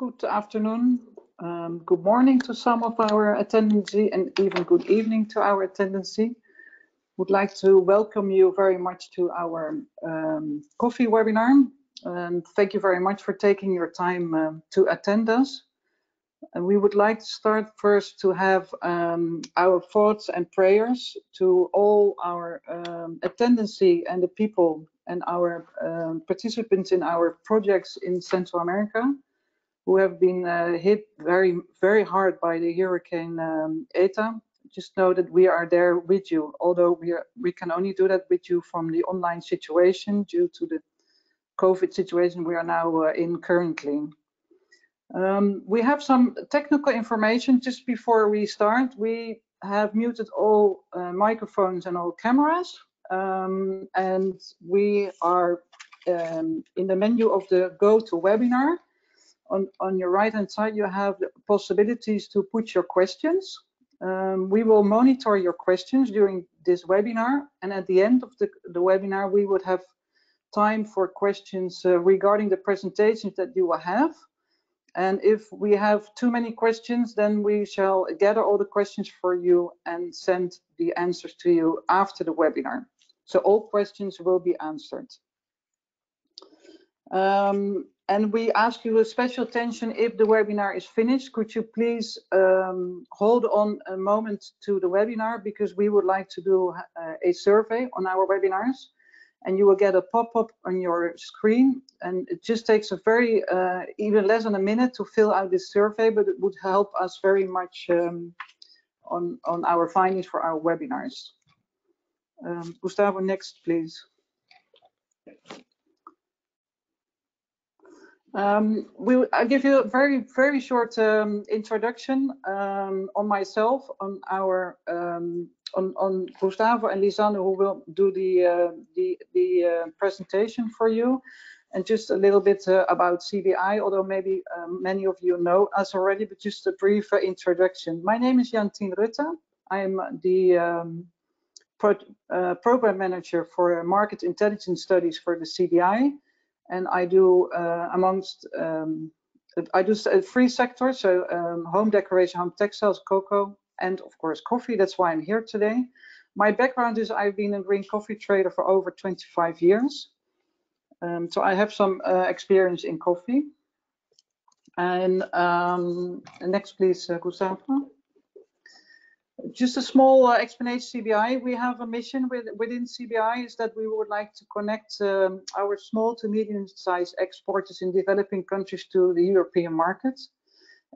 Good afternoon, um, good morning to some of our attendance and even good evening to our attendance. Would like to welcome you very much to our um, coffee webinar. And thank you very much for taking your time um, to attend us. And we would like to start first to have um, our thoughts and prayers to all our um, attendance and the people and our um, participants in our projects in Central America who have been uh, hit very, very hard by the hurricane um, ETA. Just know that we are there with you, although we, are, we can only do that with you from the online situation due to the COVID situation we are now uh, in currently. Um, we have some technical information just before we start. We have muted all uh, microphones and all cameras, um, and we are um, in the menu of the Go to Webinar on, on your right hand side, you have the possibilities to put your questions. Um, we will monitor your questions during this webinar. And at the end of the, the webinar, we would have time for questions uh, regarding the presentations that you will have. And if we have too many questions, then we shall gather all the questions for you and send the answers to you after the webinar. So all questions will be answered. Um, and we ask you a special attention if the webinar is finished. Could you please um, hold on a moment to the webinar? Because we would like to do uh, a survey on our webinars. And you will get a pop-up on your screen. And it just takes a very uh, even less than a minute to fill out this survey but it would help us very much um, on on our findings for our webinars. Um, Gustavo next please Um, we, I'll give you a very, very short um, introduction um, on myself, on our, um, on, on Gustavo and Lisanne, who will do the uh, the, the uh, presentation for you, and just a little bit uh, about CBI. Although maybe um, many of you know us already, but just a brief uh, introduction. My name is Jantien Rutte. I'm the um, pro uh, program manager for market intelligence studies for the CBI and I do uh, amongst um, I do three sectors, so um, home decoration, home textiles, cocoa, and of course coffee. That's why I'm here today. My background is I've been a green coffee trader for over 25 years. Um, so I have some uh, experience in coffee. And um, next, please, uh, Gustavo just a small uh, explanation CBI. We have a mission with, within CBI is that we would like to connect um, our small to medium sized exporters in developing countries to the European market.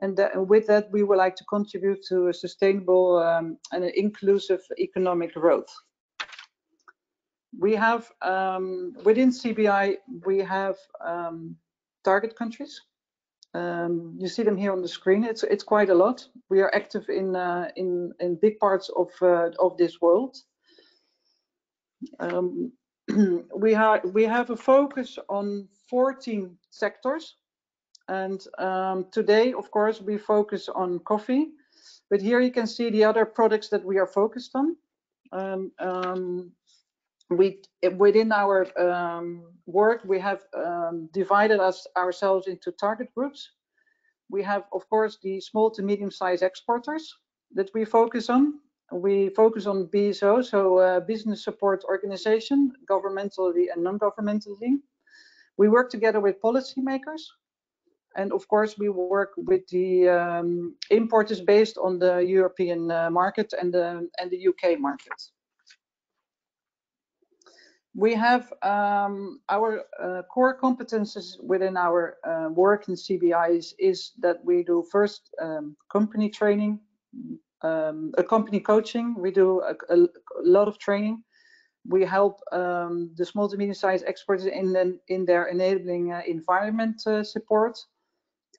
And that, with that, we would like to contribute to a sustainable um, and an inclusive economic growth. We have, um, within CBI, we have um, target countries um, you see them here on the screen. It's it's quite a lot. We are active in uh, in in big parts of uh, of this world. Um, we have we have a focus on 14 sectors, and um, today, of course, we focus on coffee. But here you can see the other products that we are focused on. We within our um, work we have um, divided us ourselves into target groups. We have of course the small to medium sized exporters that we focus on. We focus on bso so uh, business support organization governmentally and non-governmentally. We work together with policymakers. And of course we work with the um, importers based on the european uh, market and the and the uk market we have um, our uh, core competences within our uh, work in CBIs is that we do first um, company training, um, a company coaching. We do a, a, lot of training. We help um, the small to medium sized experts in, in their enabling uh, environment uh, support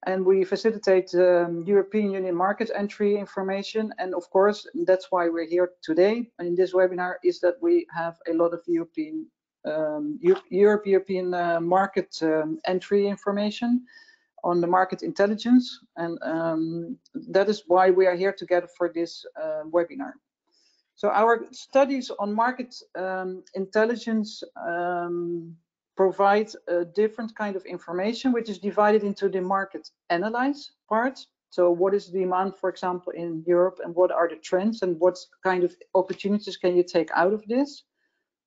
and we facilitate um, European Union market entry information. And of course, that's why we're here today in this webinar is that we have a lot of European um, Europe, European uh, market um, entry information on the market intelligence. And um, that is why we are here together for this uh, webinar. So our studies on market um, intelligence provide a different kind of information, which is divided into the market analyze part. So what is the demand, for example, in Europe and what are the trends and what kind of opportunities can you take out of this?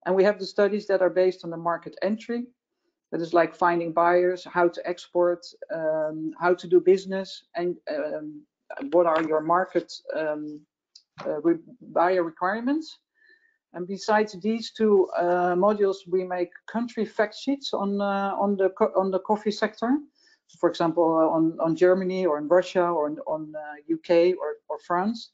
And we have the studies that are based on the market entry. That is like finding buyers, how to export, um, how to do business, and um, what are your market um, uh, buyer requirements. And besides these two uh, modules, we make country fact sheets on uh, on the on the coffee sector. For example, uh, on on Germany or in Russia or on, on UK uh, or or France.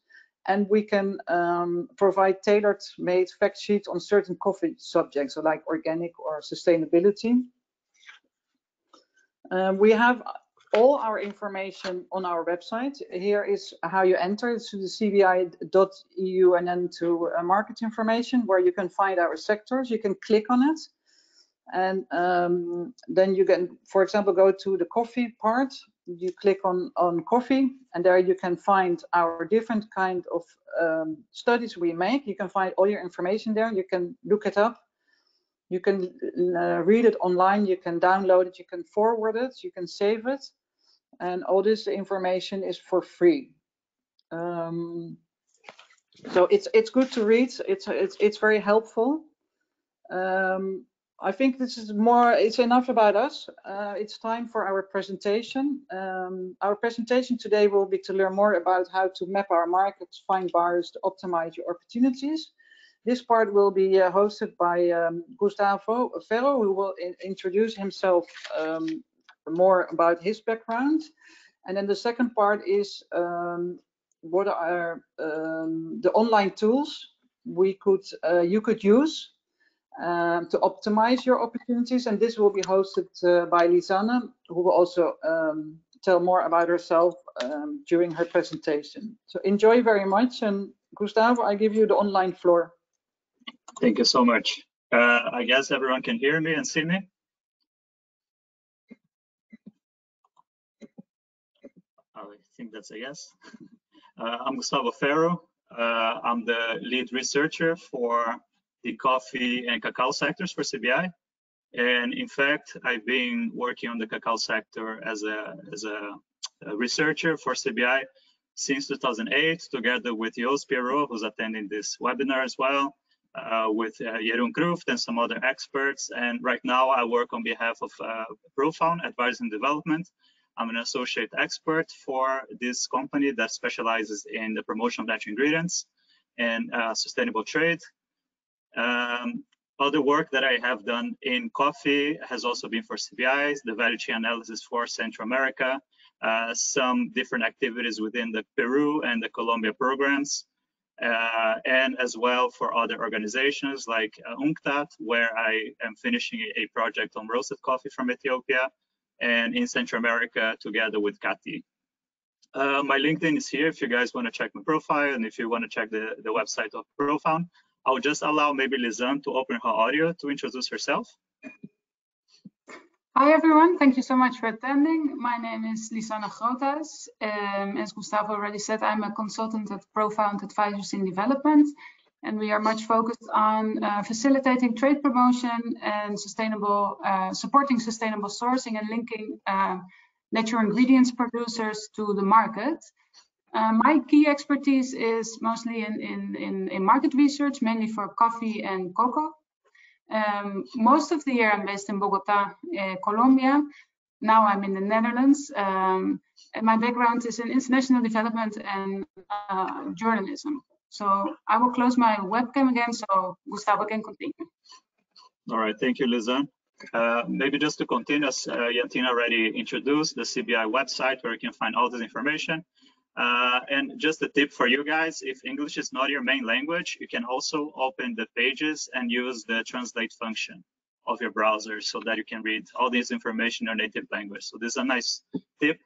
And we can um, provide tailored made fact sheets on certain coffee subjects, so like organic or sustainability. Um, we have all our information on our website. Here is how you enter to the cbi.eu and then to uh, market information where you can find our sectors. You can click on it and um, then you can, for example, go to the coffee part. You click on, on coffee and there you can find our different kind of um, studies we make. You can find all your information there. You can look it up you can uh, read it online, you can download it, you can forward it, you can save it, and all this information is for free. Um, so it's it's good to read. It's it's it's very helpful. Um, I think this is more. It's enough about us. Uh, it's time for our presentation. Um, our presentation today will be to learn more about how to map our markets, find buyers to optimize your opportunities. This part will be uh, hosted by um, Gustavo Ferro, who will in introduce himself um, more about his background. And then the second part is um, what are um, the online tools we could uh, you could use um, to optimize your opportunities. And this will be hosted uh, by Lisanne, who will also um, tell more about herself during her presentation. So enjoy very much. And Gustavo, I give you the online floor. Thank you so much. Uh, I guess everyone can hear me and see me. I think that's a yes. Uh, I'm Gustavo Ferro. Uh, I'm the lead researcher for the coffee and cacao sectors for CBI. And in fact, I've been working on the cacao sector as a, as a, a researcher for CBI since 2008, together with Jos Pierrot, who's attending this webinar as well, uh, with uh, Jeroen Kroeft and some other experts. And right now I work on behalf of uh, Profound Advisors in Development. I'm an associate expert for this company that specializes in the promotion of natural ingredients and uh, sustainable trade. Um, other work that I have done in coffee has also been for CBIs, the value chain analysis for Central America, uh, some different activities within the Peru and the Colombia programs, uh, and as well for other organizations like uh, UNCTAD, where I am finishing a project on roasted coffee from Ethiopia, and in Central America together with CATIE. Uh, my LinkedIn is here if you guys want to check my profile and if you want to check the, the website of Profound. I'll just allow maybe Lisanne to open her audio to introduce herself. Hi everyone, thank you so much for attending. My name is Lisanne Groothuis. Um, as Gustavo already said, I'm a consultant at Profound Advisors in Development, and we are much focused on uh, facilitating trade promotion and sustainable, uh, supporting sustainable sourcing and linking uh, natural ingredients producers to the market. Uh, my key expertise is mostly in, in, in, in market research, mainly for coffee and cocoa. Um, most of the year I'm based in Bogota, uh, Colombia. Now I'm in the Netherlands. Um, and my background is in international development and uh, journalism. So I will close my webcam again so Gustavo can continue. All right, thank you, Lisanne. Uh, maybe just to continue, as uh, Jantien already introduced, the CBI website where you can find all this information. Uh, and just a tip for you guys, if English is not your main language, you can also open the pages and use the translate function of your browser so that you can read all this information in your native language. So this is a nice tip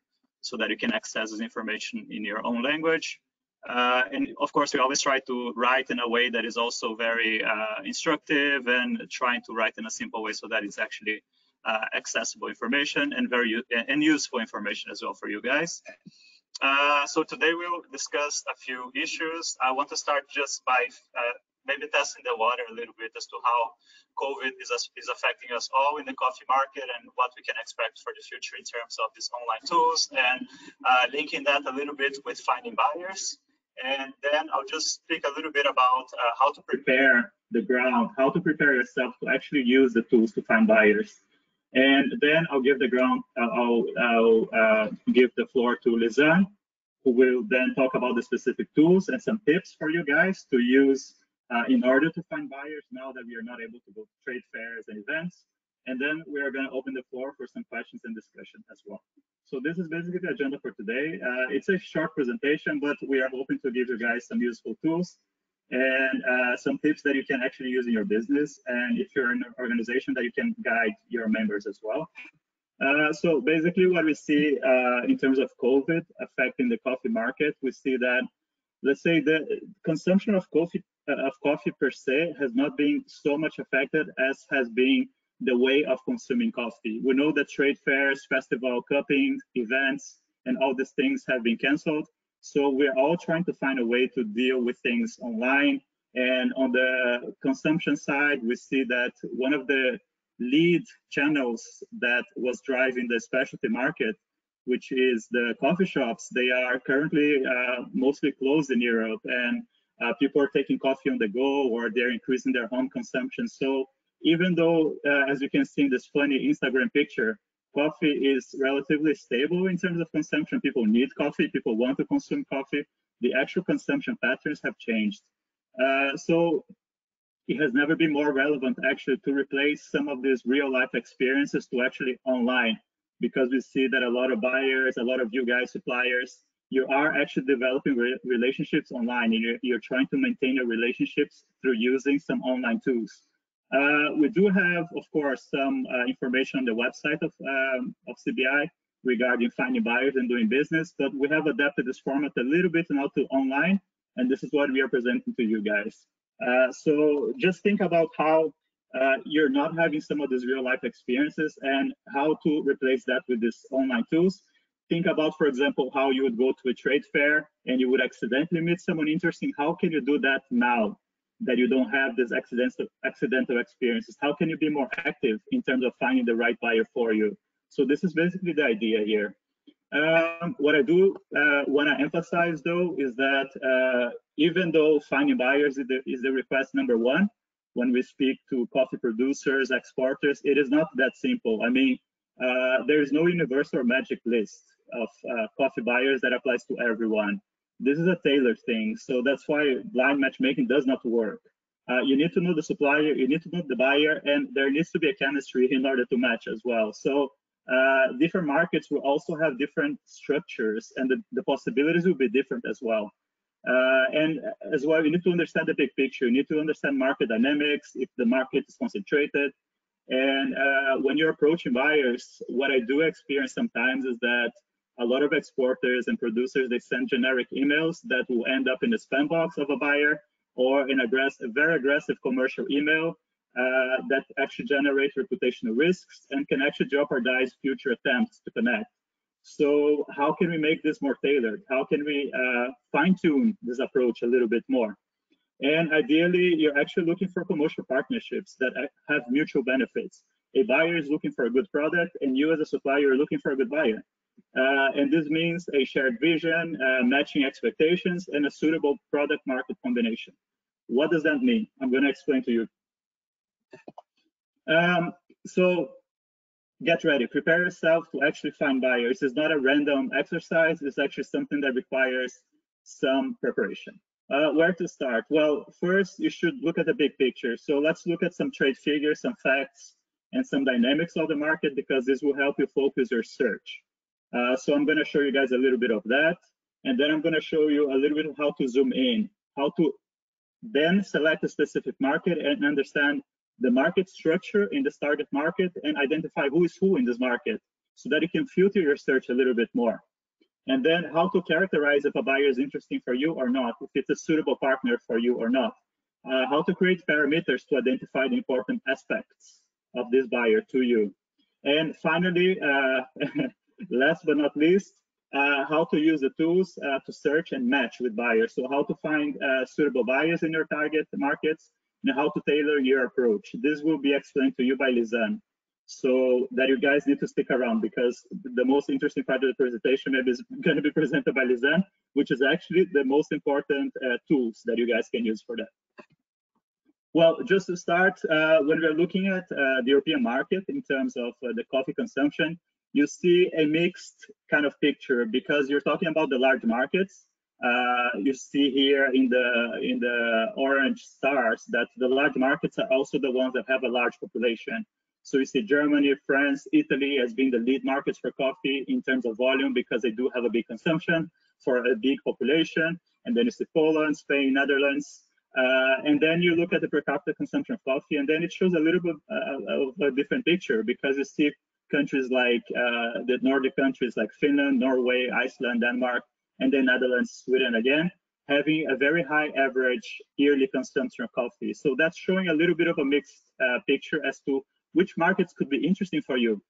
so that you can access this information in your own language. Uh, and of course, we always try to write in a way that is also very uh, instructive and trying to write in a simple way so that it's actually uh, accessible information and very and useful information as well for you guys. Uh, so today we'll discuss a few issues. I want to start just by uh, maybe testing the water a little bit as to how COVID is, is affecting us all in the coffee market and what we can expect for the future in terms of these online tools and uh, linking that a little bit with finding buyers. And then I'll just speak a little bit about uh, how to prepare the ground, how to prepare yourself to actually use the tools to find buyers. And then I'll give the ground, uh, I'll, I'll uh, give the floor to Lisanne, who will then talk about the specific tools and some tips for you guys to use uh, in order to find buyers now that we are not able to go to trade fairs and events. And then we are going to open the floor for some questions and discussion as well. So this is basically the agenda for today. Uh, it's a short presentation, but we are hoping to give you guys some useful tools and uh, some tips that you can actually use in your business. And if you're an organization that you can guide your members as well. Uh, so basically what we see uh, in terms of COVID affecting the coffee market, we see that, let's say the consumption of coffee, uh, of coffee per se has not been so much affected as has been the way of consuming coffee. We know that trade fairs, festival cupping, events, and all these things have been canceled. So we're all trying to find a way to deal with things online. And on the consumption side, we see that one of the lead channels that was driving the specialty market, which is the coffee shops, they are currently uh, mostly closed in Europe and uh, people are taking coffee on the go or they're increasing their home consumption. So even though, uh, as you can see in this funny Instagram picture, coffee is relatively stable in terms of consumption. People need coffee, people want to consume coffee. The actual consumption patterns have changed. Uh, so it has never been more relevant actually to replace some of these real life experiences to actually online because we see that a lot of buyers, a lot of you guys, suppliers, you are actually developing re relationships online and you're, you're trying to maintain your relationships through using some online tools. Uh, we do have, of course, some uh, information on the website of, um, of CBI regarding finding buyers and doing business, but we have adapted this format a little bit now to online, and this is what we are presenting to you guys. Uh, so just think about how uh, you're not having some of these real life experiences and how to replace that with these online tools. Think about, for example, how you would go to a trade fair and you would accidentally meet someone interesting. How can you do that now? That you don't have these accidental accidental experiences? How can you be more active in terms of finding the right buyer for you? So this is basically the idea here. Um, what I do uh, want to emphasize though is that uh, even though finding buyers is the, is the request number one, when we speak to coffee producers, exporters, it is not that simple. I mean, uh, there is no universal magic list of uh, coffee buyers that applies to everyone this is a tailored thing. So that's why blind matchmaking does not work. Uh, you need to know the supplier, you need to know the buyer, and there needs to be a chemistry in order to match as well. So uh, different markets will also have different structures and the, the possibilities will be different as well. Uh, and as well, you need to understand the big picture. You need to understand market dynamics, if the market is concentrated. And uh, when you're approaching buyers, what I do experience sometimes is that a lot of exporters and producers, they send generic emails that will end up in the spam box of a buyer or in a, a very aggressive commercial email uh, that actually generate reputational risks and can actually jeopardize future attempts to connect. So how can we make this more tailored? How can we uh, fine tune this approach a little bit more? And ideally, you're actually looking for commercial partnerships that have mutual benefits. A buyer is looking for a good product and you as a supplier are looking for a good buyer. Uh, and this means a shared vision, uh, matching expectations, and a suitable product market combination. What does that mean? I'm going to explain to you. Um, so get ready, prepare yourself to actually find buyers. It's not a random exercise, it's actually something that requires some preparation. Uh, where to start? Well, first you should look at the big picture. So let's look at some trade figures, some facts, and some dynamics of the market because this will help you focus your search. Uh, so I'm going to show you guys a little bit of that. And then I'm going to show you a little bit of how to zoom in, how to then select a specific market and understand the market structure in this target market and identify who is who in this market so that you can filter your search a little bit more. And then how to characterize if a buyer is interesting for you or not, if it's a suitable partner for you or not. Uh, how to create parameters to identify the important aspects of this buyer to you. And finally, uh, last but not least, uh, how to use the tools uh, to search and match with buyers. So how to find uh, suitable buyers in your target markets and how to tailor your approach. This will be explained to you by Lisanne. So that you guys need to stick around because the most interesting part of the presentation maybe is going to be presented by Lisanne, which is actually the most important uh, tools that you guys can use for that. Well, just to start, uh, when we're looking at uh, the European market in terms of the coffee consumption, you see a mixed kind of picture because you're talking about the large markets. Uh, you see here in the in the orange stars that the large markets are also the ones that have a large population. So you see Germany, France, Italy as being the lead markets for coffee in terms of volume because they do have a big consumption for a big population. And then you see Poland, Spain, Netherlands. Uh, and then you look at the per capita consumption of coffee, and then it shows a little bit uh, of a different picture because you see countries like uh, the Nordic countries like Finland, Norway, Iceland, Denmark, and then Netherlands, Sweden again, having a very high average yearly consumption of coffee. So that's showing a little bit of a mixed uh, picture as to which markets could be interesting for you.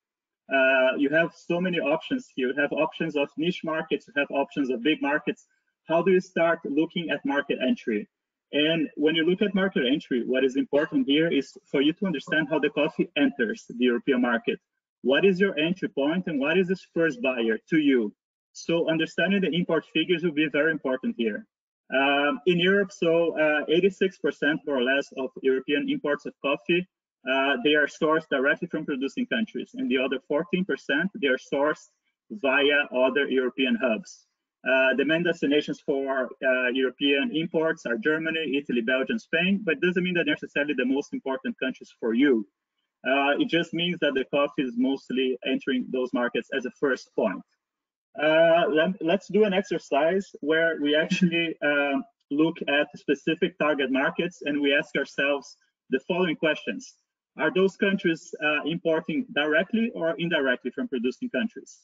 Uh, you have so many options here. You have options of niche markets, you have options of big markets. How do you start looking at market entry? And when you look at market entry, what is important here is for you to understand how the coffee enters the European market. What is your entry point and what is this first buyer to you? So understanding the import figures will be very important here. Um, in Europe, so 86% uh, more or less of European imports of coffee uh, they are sourced directly from producing countries, and the other 14% they are sourced via other European hubs. Uh, the main destinations for uh, European imports are Germany, Italy, Belgium, Spain, but it doesn't mean that necessarily the most important countries for you. Uh, it just means that the coffee is mostly entering those markets as a first point. Uh, let, us do an exercise where we actually uh, look at specific target markets and we ask ourselves the following questions. Are those countries uh, importing directly or indirectly from producing countries?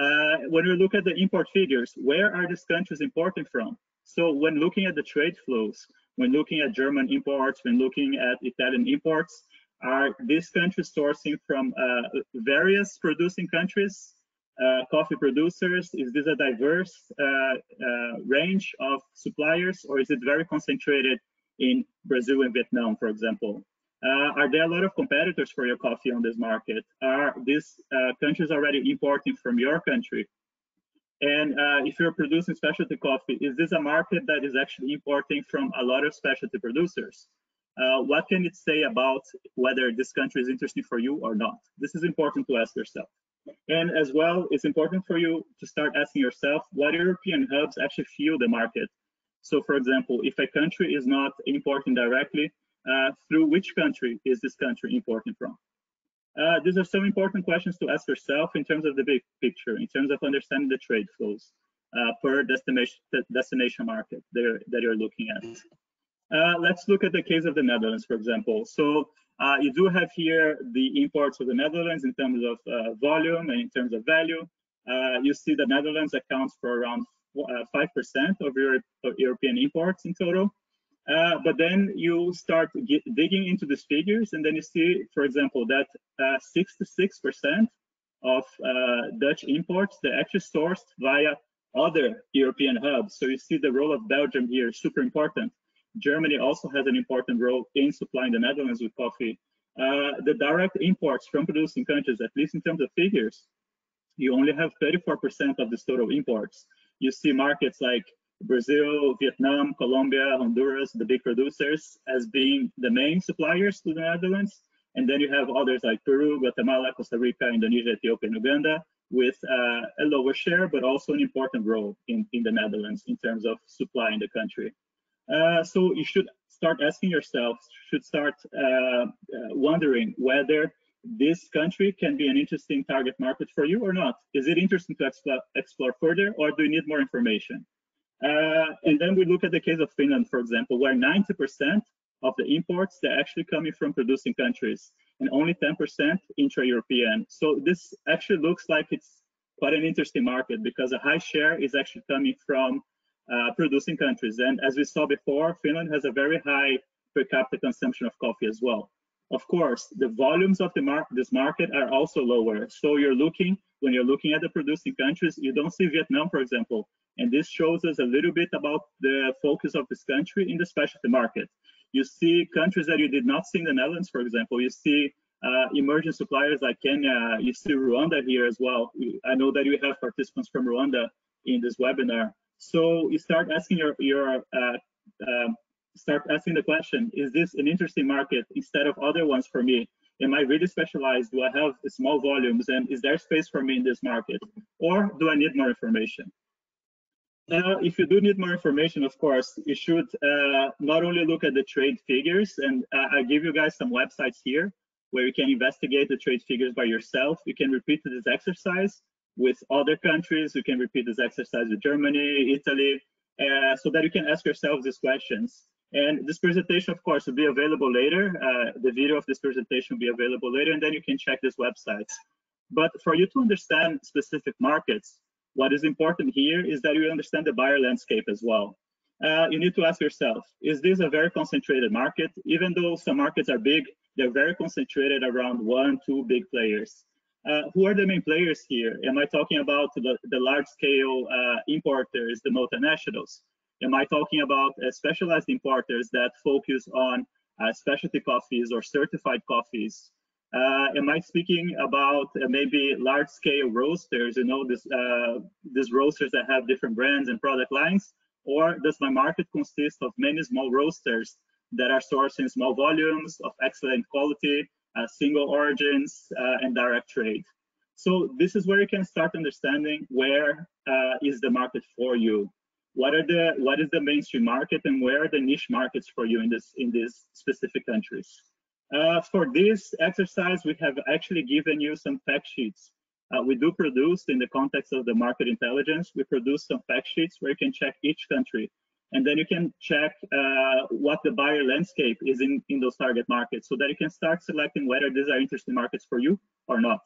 Uh, when we look at the import figures, where are these countries importing from? So when looking at the trade flows, when looking at German imports, when looking at Italian imports, are these countries sourcing from uh, various producing countries, uh, coffee producers? Is this a diverse uh, range of suppliers, or is it very concentrated in Brazil and Vietnam, for example? Uh, are there a lot of competitors for your coffee on this market? Are these uh, countries already importing from your country? And uh, if you're producing specialty coffee, is this a market that is actually importing from a lot of specialty producers? Uh, what can it say about whether this country is interesting for you or not? This is important to ask yourself. And as well, it's important for you to start asking yourself what European hubs actually fuel the market. So for example, if a country is not importing directly, uh, through which country is this country importing from? Uh, these are some important questions to ask yourself in terms of the big picture, in terms of understanding the trade flows uh, per destination, destination market that you're looking at. Uh, let's look at the case of the Netherlands, for example. So uh, you do have here the imports of the Netherlands in terms of uh, volume and in terms of value. you see the Netherlands accounts for around 5% of Europe, of European imports in total. Uh, but then you start get, digging into these figures, and then you see, for example, that 66% uh, of uh, Dutch imports they actually sourced via other European hubs. So you see the role of Belgium here is super important. Germany also has an important role in supplying the Netherlands with coffee. Uh, the direct imports from producing countries, at least in terms of figures, you only have 34% of the total imports. You see markets like Brazil, Vietnam, Colombia, Honduras, the big producers, as being the main suppliers to the Netherlands. And then you have others like Peru, Guatemala, Costa Rica, Indonesia, Ethiopia, and Uganda with uh, a lower share, but also an important role in, in the Netherlands in terms of supplying the country. Uh, so you should start asking yourself, should start uh, uh wondering whether this country can be an interesting target market for you or not. Is it interesting to explore, explore further or do you need more information? Uh, and then we look at the case of Finland, for example, where 90% of the imports they're actually coming from producing countries and only 10% intra-European. So this actually looks like it's quite an interesting market because a high share is actually coming from producing countries. And as we saw before, Finland has a very high per capita consumption of coffee as well. Of course, the volumes of the mar this market are also lower. So you're looking when you're looking at the producing countries, you don't see Vietnam, for example. And this shows us a little bit about the focus of this country in the specialty market. You see countries that you did not see in the Netherlands, for example. You see uh, emerging suppliers like Kenya. You see Rwanda here as well. I know that you have participants from Rwanda in this webinar. So you start asking your your uh, uh, start asking the question: Is this an interesting market instead of other ones for me? Am I really specialized? Do I have small volumes? And is there space for me in this market? Or do I need more information? If you do need more information, of course, you should uh, not only look at the trade figures, and uh, I give you guys some websites here where you can investigate the trade figures by yourself. You can repeat this exercise with other countries. You can repeat this exercise with Germany, Italy, uh, so that you can ask yourself these questions. And this presentation, of course, will be available later. Uh, the video of this presentation will be available later, and then you can check these websites. But for you to understand specific markets, what is important here is that you understand the buyer landscape as well. Uh, you need to ask yourself, is this a very concentrated market? Even though some markets are big, they're very concentrated around one, two big players. Uh, who are the main players here? Am I talking about the, the large scale uh, importers, the multinationals? Am I talking about uh, specialized importers that focus on uh, specialty coffees or certified coffees? Uh, am I speaking about maybe large scale roasters, you know, this, these roasters that have different brands and product lines? Or does my market consist of many small roasters that are sourcing small volumes of excellent quality single origins, uh, and direct trade. So this is where you can start understanding where uh, is the market for you. What are the what is the mainstream market and where are the niche markets for you in this in these specific countries? Uh, for this exercise, we have actually given you some fact sheets. Uh, we do produce in the context of the market intelligence, we produce some fact sheets where you can check each country and then you can check uh, what the buyer landscape is in, in those target markets so that you can start selecting whether these are interesting markets for you or not.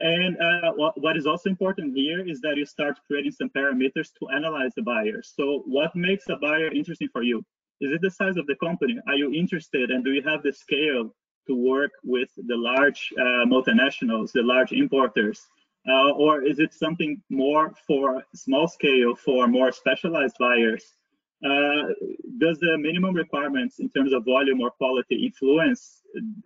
And uh, what, what is also important here is that you start creating some parameters to analyze the buyer. So what makes a buyer interesting for you? Is it the size of the company? Are you interested and do you have the scale to work with the large uh, multinationals, the large importers? Uh, or is it something more for small scale, for more specialized buyers? Uh, does the minimum requirements in terms of volume or quality influence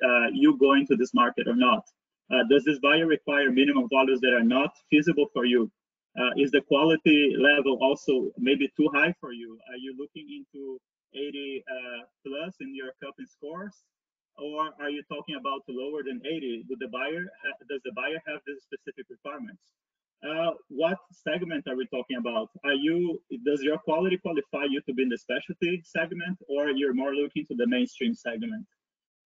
uh, you going to this market or not? Uh, does this buyer require minimum volumes that are not feasible for you? Uh, is the quality level also maybe too high for you? Are you looking into 80 uh, plus in your cup and scores? Or are you talking about lower than 80? Do the buyer does the buyer have these specific requirements? Uh, what segment are we talking about? Are you does your quality qualify you to be in the specialty segment, or you're more looking to the mainstream segment?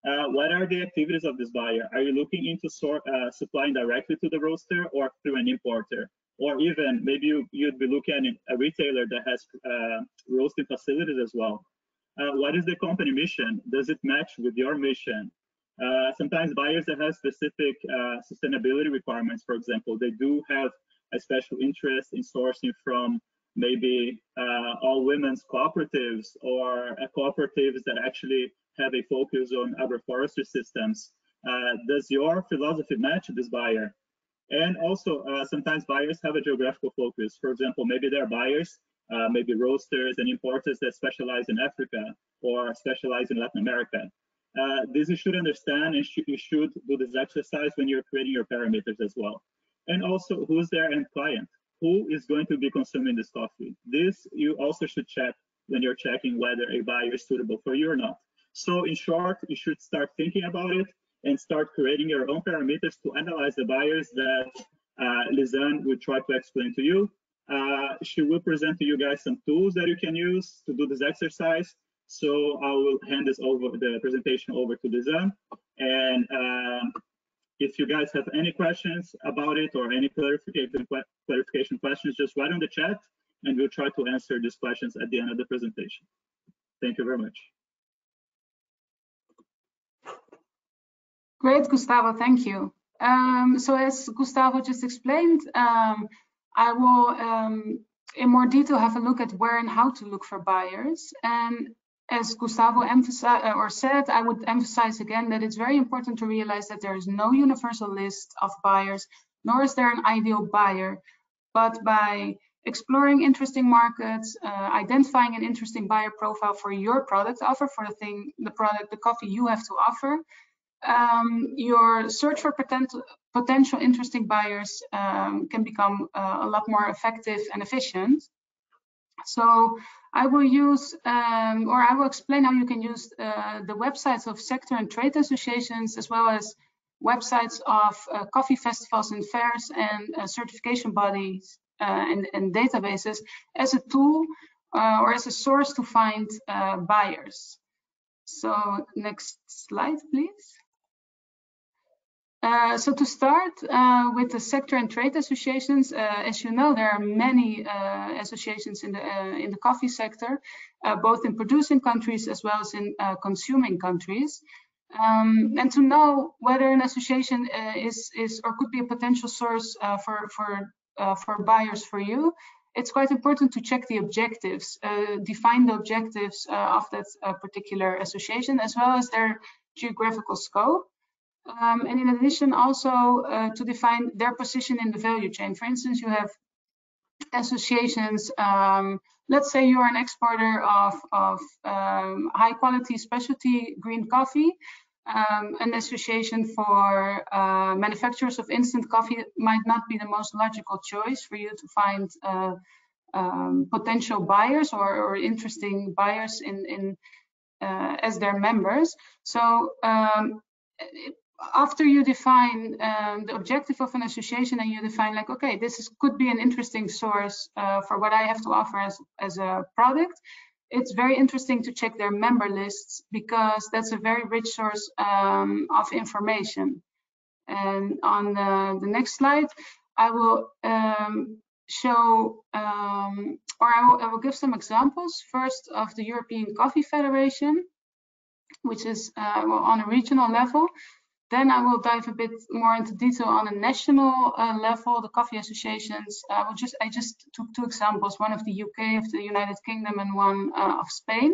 Uh, what are the activities of this buyer? Are you looking into sort, uh, supplying directly to the roaster or through an importer? Or even maybe you, would be looking at a retailer that has uh, roasting facilities as well uh, what is the company mission? Does it match with your mission? Uh, sometimes buyers that have specific uh, sustainability requirements, for example, they do have a special interest in sourcing from maybe uh, all women's cooperatives or uh, cooperatives that actually have a focus on agroforestry systems. Uh, does your philosophy match this buyer? And also, sometimes buyers have a geographical focus. For example, maybe they're buyers uh, maybe roasters and importers that specialize in Africa or specialize in Latin America. Uh, this you should understand and sh you should do this exercise when you're creating your parameters as well. And also, who's their end client? Who is going to be consuming this coffee? This you also should check when you're checking whether a buyer is suitable for you or not. So in short, you should start thinking about it and start creating your own parameters to analyze the buyers that uh, Lisanne will try to explain to you uh, she will present to you guys some tools that you can use to do this exercise. So I will hand this over the presentation over to Lisanne. And um, if you guys have any questions about it or any clarification, clarification questions, just write on the chat and we'll try to answer these questions at the end of the presentation. Thank you very much. Great, Gustavo, thank you. Um, so as Gustavo just explained, um, I will, um, in more detail, have a look at where and how to look for buyers. And as Gustavo emphasized or said, I would emphasize again that it's very important to realize that there is no universal list of buyers, nor is there an ideal buyer. But by exploring interesting markets, uh, identifying an interesting buyer profile for your product offer, for the thing, the product, the coffee you have to offer, um, your search for potential, potential interesting buyers um, can become uh, a lot more effective and efficient. So I will use, um, or I will explain how you can use uh, the websites of sector and trade associations, as well as websites of uh, coffee festivals and fairs and uh, certification bodies uh, and, and, databases as a tool uh, or as a source to find buyers. So next slide, please. Uh, so to start uh, with the sector and trade associations, uh, as you know, there are many uh, associations in the uh, in the coffee sector, both in producing countries as well as in consuming countries. Um, and to know whether an association is is or could be a potential source for for for buyers for you, it's quite important to check the objectives, define the objectives of that particular association as well as their geographical scope. Um, and in addition, also uh, to define their position in the value chain. For instance, you have associations. Um, let's say you're an exporter of, of um, high quality specialty green coffee. Um, an association for uh, manufacturers of instant coffee might not be the most logical choice for you to find uh, um, potential buyers or, or, interesting buyers in, in uh, as their members. So um, it, after you define um, the objective of an association and you define like, okay, this is, could be an interesting source uh, for what I have to offer as, as a product, it's very interesting to check their member lists because that's a very rich source um, of information. And on the, the, next slide, I will um, show, um, or I will, I will, give some examples. First of the European Coffee Federation, which is uh, well, on a regional level. Then I will dive a bit more into detail on a national uh, level, the coffee associations. I will just I just took two examples, one of the UK, of the United Kingdom, and one uh, of Spain.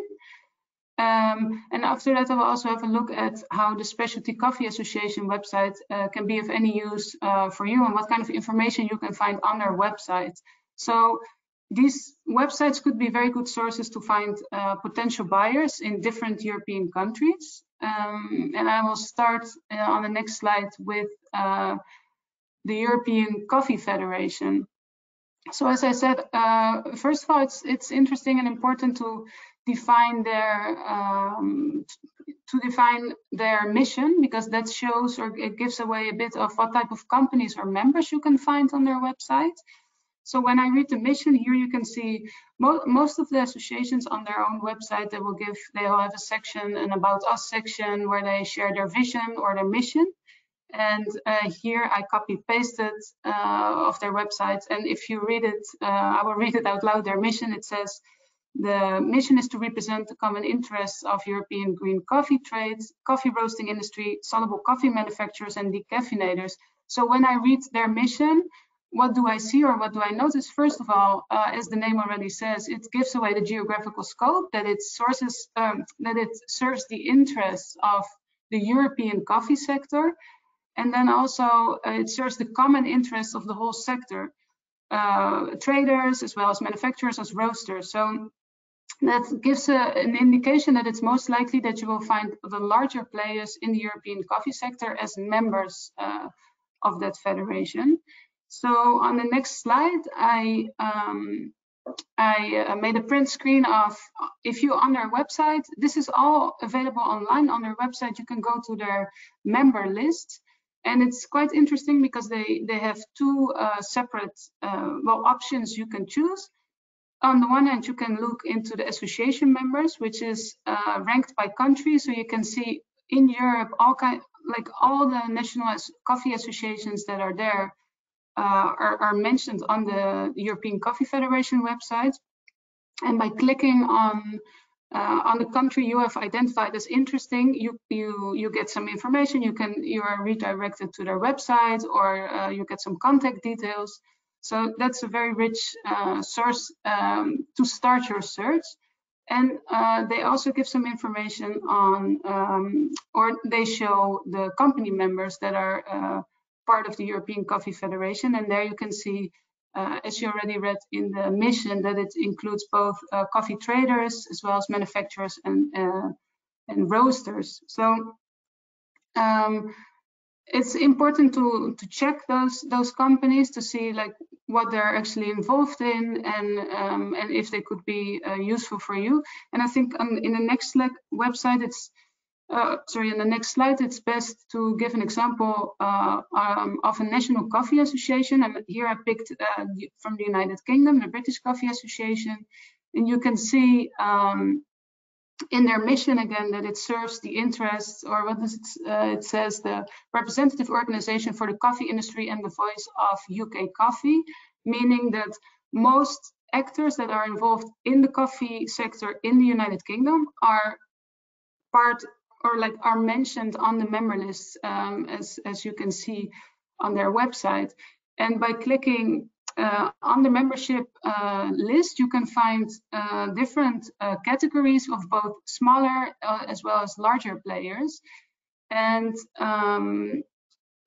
Um, and after that, I will also have a look at how the Specialty Coffee Association website uh, can be of any use uh, for you and what kind of information you can find on their website. So these websites could be very good sources to find uh, potential buyers in different European countries. Um, and I will start uh, on the next slide with uh, the European Coffee Federation. So as I said, uh, first of all, it's it's interesting and important to define their um, to define their mission because that shows or it gives away a bit of what type of companies or members you can find on their website. So when I read the mission here, you can see mo most of the associations on their own website, they will give, they'll have a section, an about us section where they share their vision or their mission. And uh, here I copy pasted uh, of their website. And if you read it, uh, I will read it out loud. Their mission, it says, the mission is to represent the common interests of European green coffee trades, coffee roasting industry, soluble coffee manufacturers, and decaffeinators. So when I read their mission, what do I see or what do I notice? First of all, uh, as the name already says, it gives away the geographical scope that it sources um, that it serves the interests of the European coffee sector, and then also uh, it serves the common interests of the whole sector, uh, traders as well as manufacturers as roasters. So that gives a, an indication that it's most likely that you will find the larger players in the European coffee sector as members uh, of that federation. So on the next slide, I um, I uh, made a print screen of if you on their website, this is all available online on their website. You can go to their member list. And it's quite interesting because they, they have two uh, separate uh, well options you can choose. On the one hand, you can look into the association members, which is uh, ranked by country. So you can see in Europe, all kind like all the national coffee associations that are there are, are, mentioned on the European Coffee Federation website. And by clicking on uh, on the country you have identified as interesting, you you you get some information. You can you are redirected to their website, or uh, you get some contact details. So that's a very rich uh, source um, to start your search. And uh, they also give some information on, um, or they show the company members that are uh, part of the European Coffee Federation. And there you can see, uh, as you already read in the mission, that it includes both uh, coffee traders as well as manufacturers and, uh, and roasters. So um, it's important to to check those those companies to see like what they're actually involved in and um, and if they could be uh, useful for you. And I think on, in the next website, it's uh, sorry, in the next slide, it's best to give an example uh, um, of a national coffee association. And here I picked uh, from the United Kingdom, the British Coffee Association, and you can see um, in their mission again that it serves the interests or what does it, uh, it says the representative organization for the coffee industry and the voice of UK coffee, meaning that most actors that are involved in the coffee sector in the United Kingdom are part or like are mentioned on the member list um, as, as you can see on their website. And by clicking uh, on the membership uh, list, you can find uh, different uh, categories of both smaller uh, as well as larger players. And um,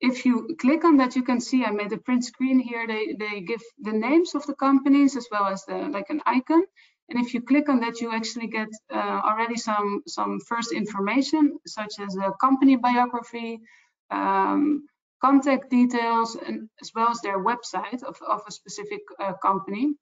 if you click on that, you can see I made a print screen here. They, they give the names of the companies as well as the like an icon. And if you click on that, you actually get uh, already some, some first information, such as a company biography, um, contact details and as well as their website of, of a specific uh, company.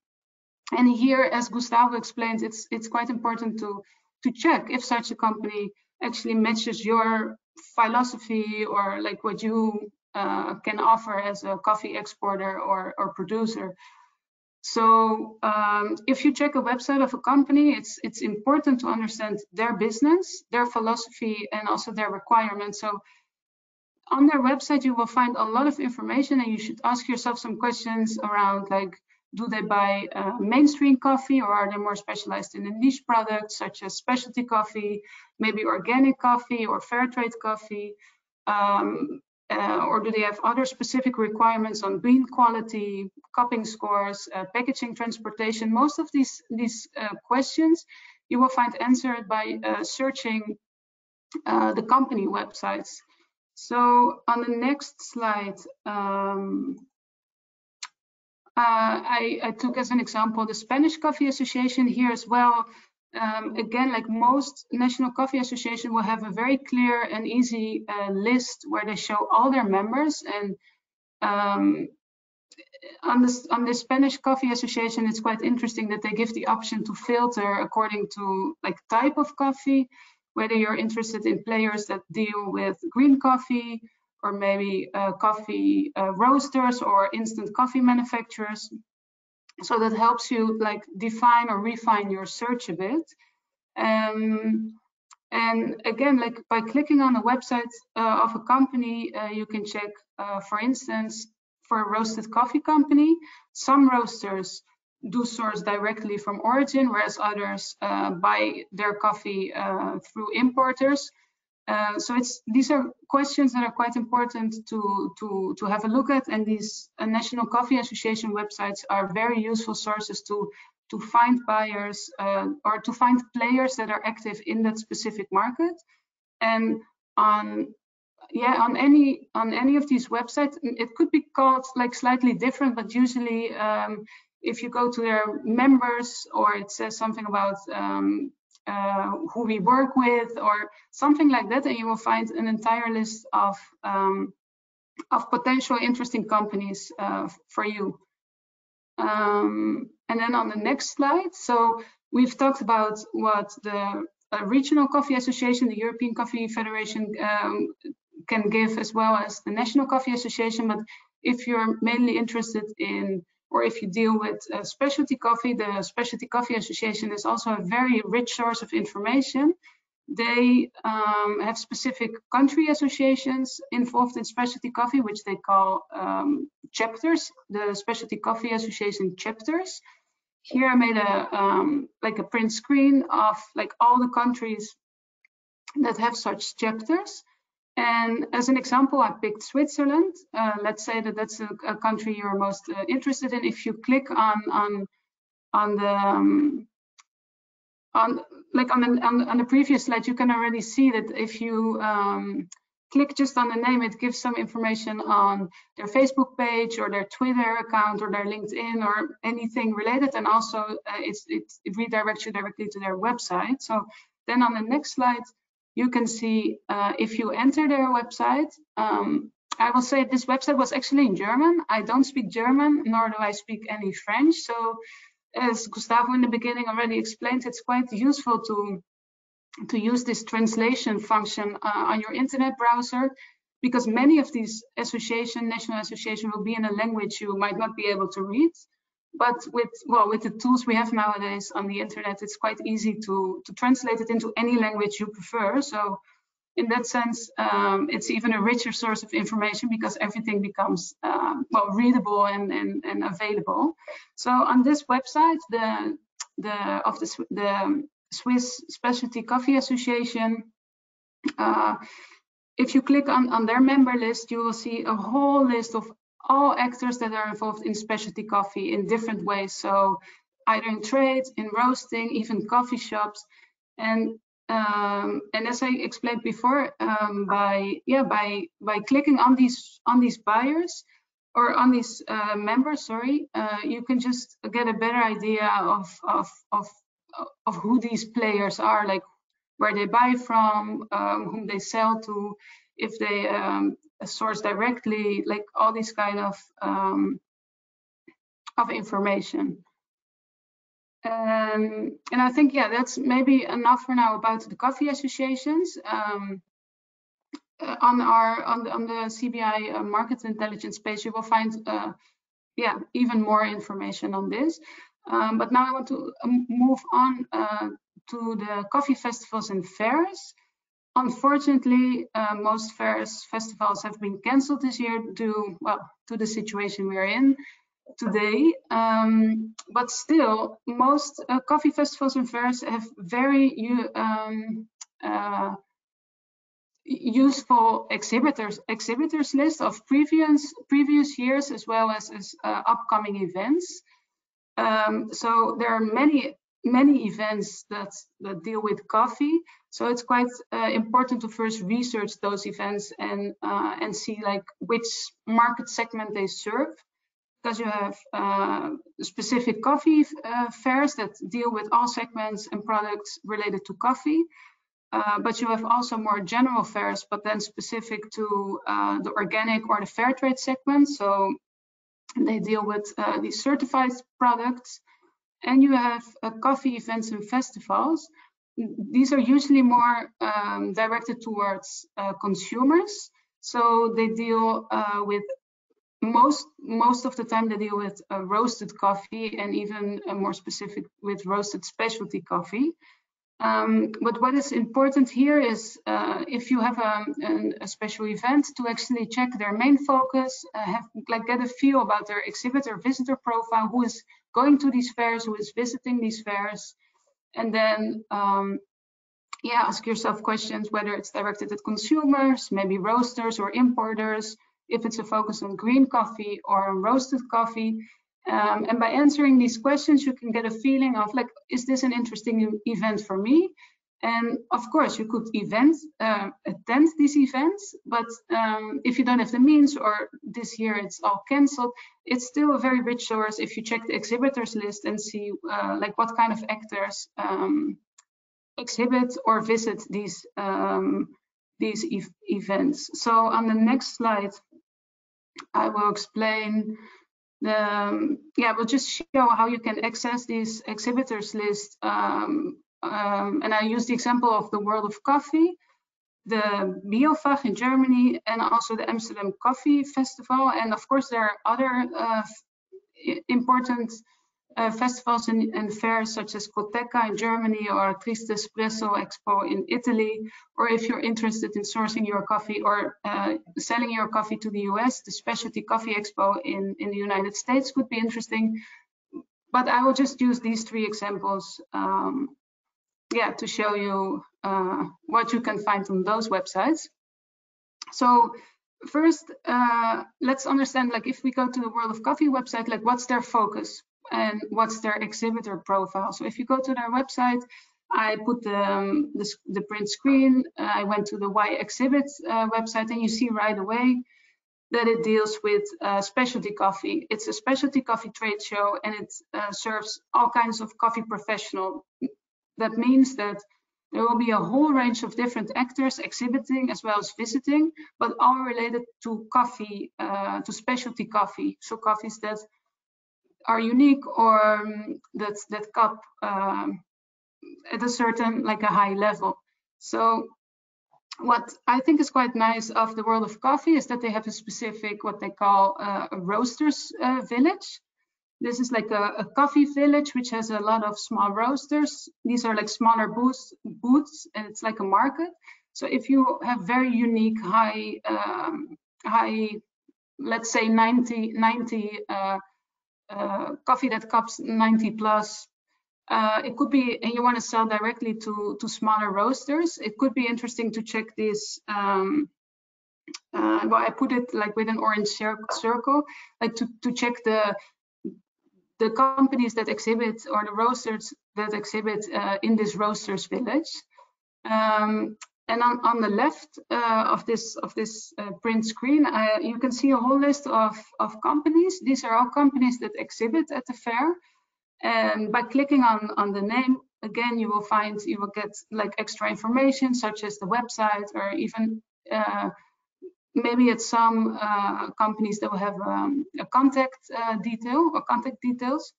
And here, as Gustavo explained, it's it's quite important to to check if such a company actually matches your philosophy or like what you uh, can offer as a coffee exporter or, or producer. So um, if you check a website of a company, it's it's important to understand their business, their philosophy, and also their requirements. So on their website, you will find a lot of information and you should ask yourself some questions around like, do they buy uh, mainstream coffee or are they more specialized in a niche product such as specialty coffee, maybe organic coffee or fair trade coffee? Um, uh, or do they have other specific requirements on bean quality, cupping scores, uh, packaging, transportation? Most of these, these uh, questions you will find answered by uh, searching uh, the company websites. So on the next slide, um, uh, I, I, took as an example the Spanish Coffee Association here as well. Um, again, like most national coffee association will have a very clear and easy uh, list where they show all their members. And um, on, this, on the Spanish Coffee Association, it's quite interesting that they give the option to filter according to like type of coffee whether you're interested in players that deal with green coffee or maybe uh, coffee uh, roasters or instant coffee manufacturers. So that helps you like define or refine your search a bit. Um, and again, like by clicking on the website uh, of a company, uh, you can check, uh, for instance, for a roasted coffee company, some roasters do source directly from origin, whereas others uh, buy their coffee uh, through importers. Uh, so it's these are questions that are quite important to to to have a look at, and these uh, national coffee association websites are very useful sources to to find buyers uh, or to find players that are active in that specific market. And on yeah on any on any of these websites, it could be called like slightly different, but usually um, if you go to their members or it says something about um, uh, who we work with or something like that, and you will find an entire list of um, of potential interesting companies uh, for you. Um, and then on the next slide, so we've talked about what the uh, regional coffee association, the European Coffee Federation um, can give as well as the National Coffee Association. But if you're mainly interested in or if you deal with uh, specialty coffee, the Specialty Coffee Association is also a very rich source of information. They um, have specific country associations involved in specialty coffee, which they call um, chapters, the Specialty Coffee Association chapters. Here I made a um, like a print screen of like all the countries that have such chapters. And as an example, I picked Switzerland. Uh, let's say that that's a, a country you're most uh, interested in. If you click on on on the um, on like on the, on, on the previous slide, you can already see that if you um, click just on the name, it gives some information on their Facebook page or their Twitter account or their LinkedIn or anything related. And also uh, it redirects you directly to their website. So then on the next slide, you can see uh, if you enter their website, um, I will say this website was actually in German. I don't speak German, nor do I speak any French. So as Gustavo in the beginning already explained, it's quite useful to to use this translation function uh, on your internet browser because many of these association, national association will be in a language you might not be able to read. But with well, with the tools we have nowadays on the internet, it's quite easy to to translate it into any language you prefer. So in that sense, um, it's even a richer source of information because everything becomes um, well readable and, and, and available. So on this website, the the of the the Swiss Specialty Coffee Association, uh, if you click on on their member list, you will see a whole list of all actors that are involved in specialty coffee in different ways. So either in trade, in roasting, even coffee shops. And um, and as I explained before, um, by yeah by by clicking on these on these buyers or on these uh, members, sorry, uh, you can just get a better idea of of of of who these players are, like where they buy from, um, whom they sell to, if they um, source directly, like all these kind of um, of information. Um, and I think, yeah, that's maybe enough for now about the coffee associations. Um, uh, on our on the on the CBI uh, market intelligence page, you will find, uh, yeah, even more information on this. Um, but now I want to um, move on uh, to the coffee festivals and fairs. Unfortunately, uh, most fairs festivals have been cancelled this year due well to the situation we are in today. Um, but still, most uh, coffee festivals and fairs have very um, uh, useful exhibitors exhibitors list of previous previous years as well as, as uh, upcoming events. Um, so there are many many events that that deal with coffee. So it's quite uh, important to first research those events and uh, and see like which market segment they serve because you have uh, specific coffee uh, fairs that deal with all segments and products related to coffee. Uh, but you have also more general fairs, but then specific to uh, the organic or the fair trade segment. So they deal with these certified products. And you have uh, coffee events and festivals. These are usually more um, directed towards consumers. So they deal with most most of the time they deal with uh, roasted coffee and even uh, more specific with roasted specialty coffee. Um, but what is important here is uh, if you have a, a, special event to actually check their main focus, uh, have like get a feel about their exhibitor visitor profile, who is going to these fairs, who is visiting these fairs, and then um, yeah, ask yourself questions whether it's directed at consumers, maybe roasters or importers, if it's a focus on green coffee or roasted coffee. Um, and by answering these questions, you can get a feeling of like, is this an interesting event for me? And of course, you could event, uh, attend these events, but um, if you don't have the means or this year it's all cancelled, it's still a very rich source if you check the exhibitors list and see uh, like what kind of actors um, exhibit or visit these um, these e events. So on the next slide, I will explain the, um, yeah, we'll just show how you can access this exhibitors list. Um, um, and I use the example of the World of Coffee, the Biofach in Germany, and also the Amsterdam Coffee Festival. And of course, there are other uh, important uh, festivals and, and, fairs such as Coteca in Germany or Trieste Espresso Expo in Italy, or if you're interested in sourcing your coffee or uh, selling your coffee to the US, the Specialty Coffee Expo in, in the United States could be interesting. But I will just use these three examples um, yeah, to show you uh, what you can find on those websites. So first, uh, let's understand, like if we go to the World of Coffee website, like what's their focus? and what's their exhibitor profile. So if you go to their website, I put the, um, the, the, print screen, uh, I went to the Y Exhibit uh, website and you see right away that it deals with uh, specialty coffee. It's a specialty coffee trade show and it uh, serves all kinds of coffee professional. That means that there will be a whole range of different actors exhibiting as well as visiting, but all related to coffee, uh, to specialty coffee. So coffees that are unique or um, that that cup um, at a certain like a high level. So what I think is quite nice of the world of coffee is that they have a specific what they call uh, a roasters uh, village. This is like a, a, coffee village which has a lot of small roasters. These are like smaller booths, booths and it's like a market. So if you have very unique high, um, high, let's say 90, 90 uh, uh coffee that cups 90 plus uh, it could be, and you want to sell directly to, to smaller roasters, it could be interesting to check this. Um, uh, well, I put it like with an orange circle, like to, to check the the companies that exhibit or the roasters that exhibit uh, in this roasters village. Um, and on, on the left uh, of this of this uh, print screen, uh, you can see a whole list of, of companies. These are all companies that exhibit at the fair. And by clicking on, on the name, again, you will find, you will get like extra information such as the website or even uh, maybe at some uh, companies that will have um, a contact uh, detail or contact details.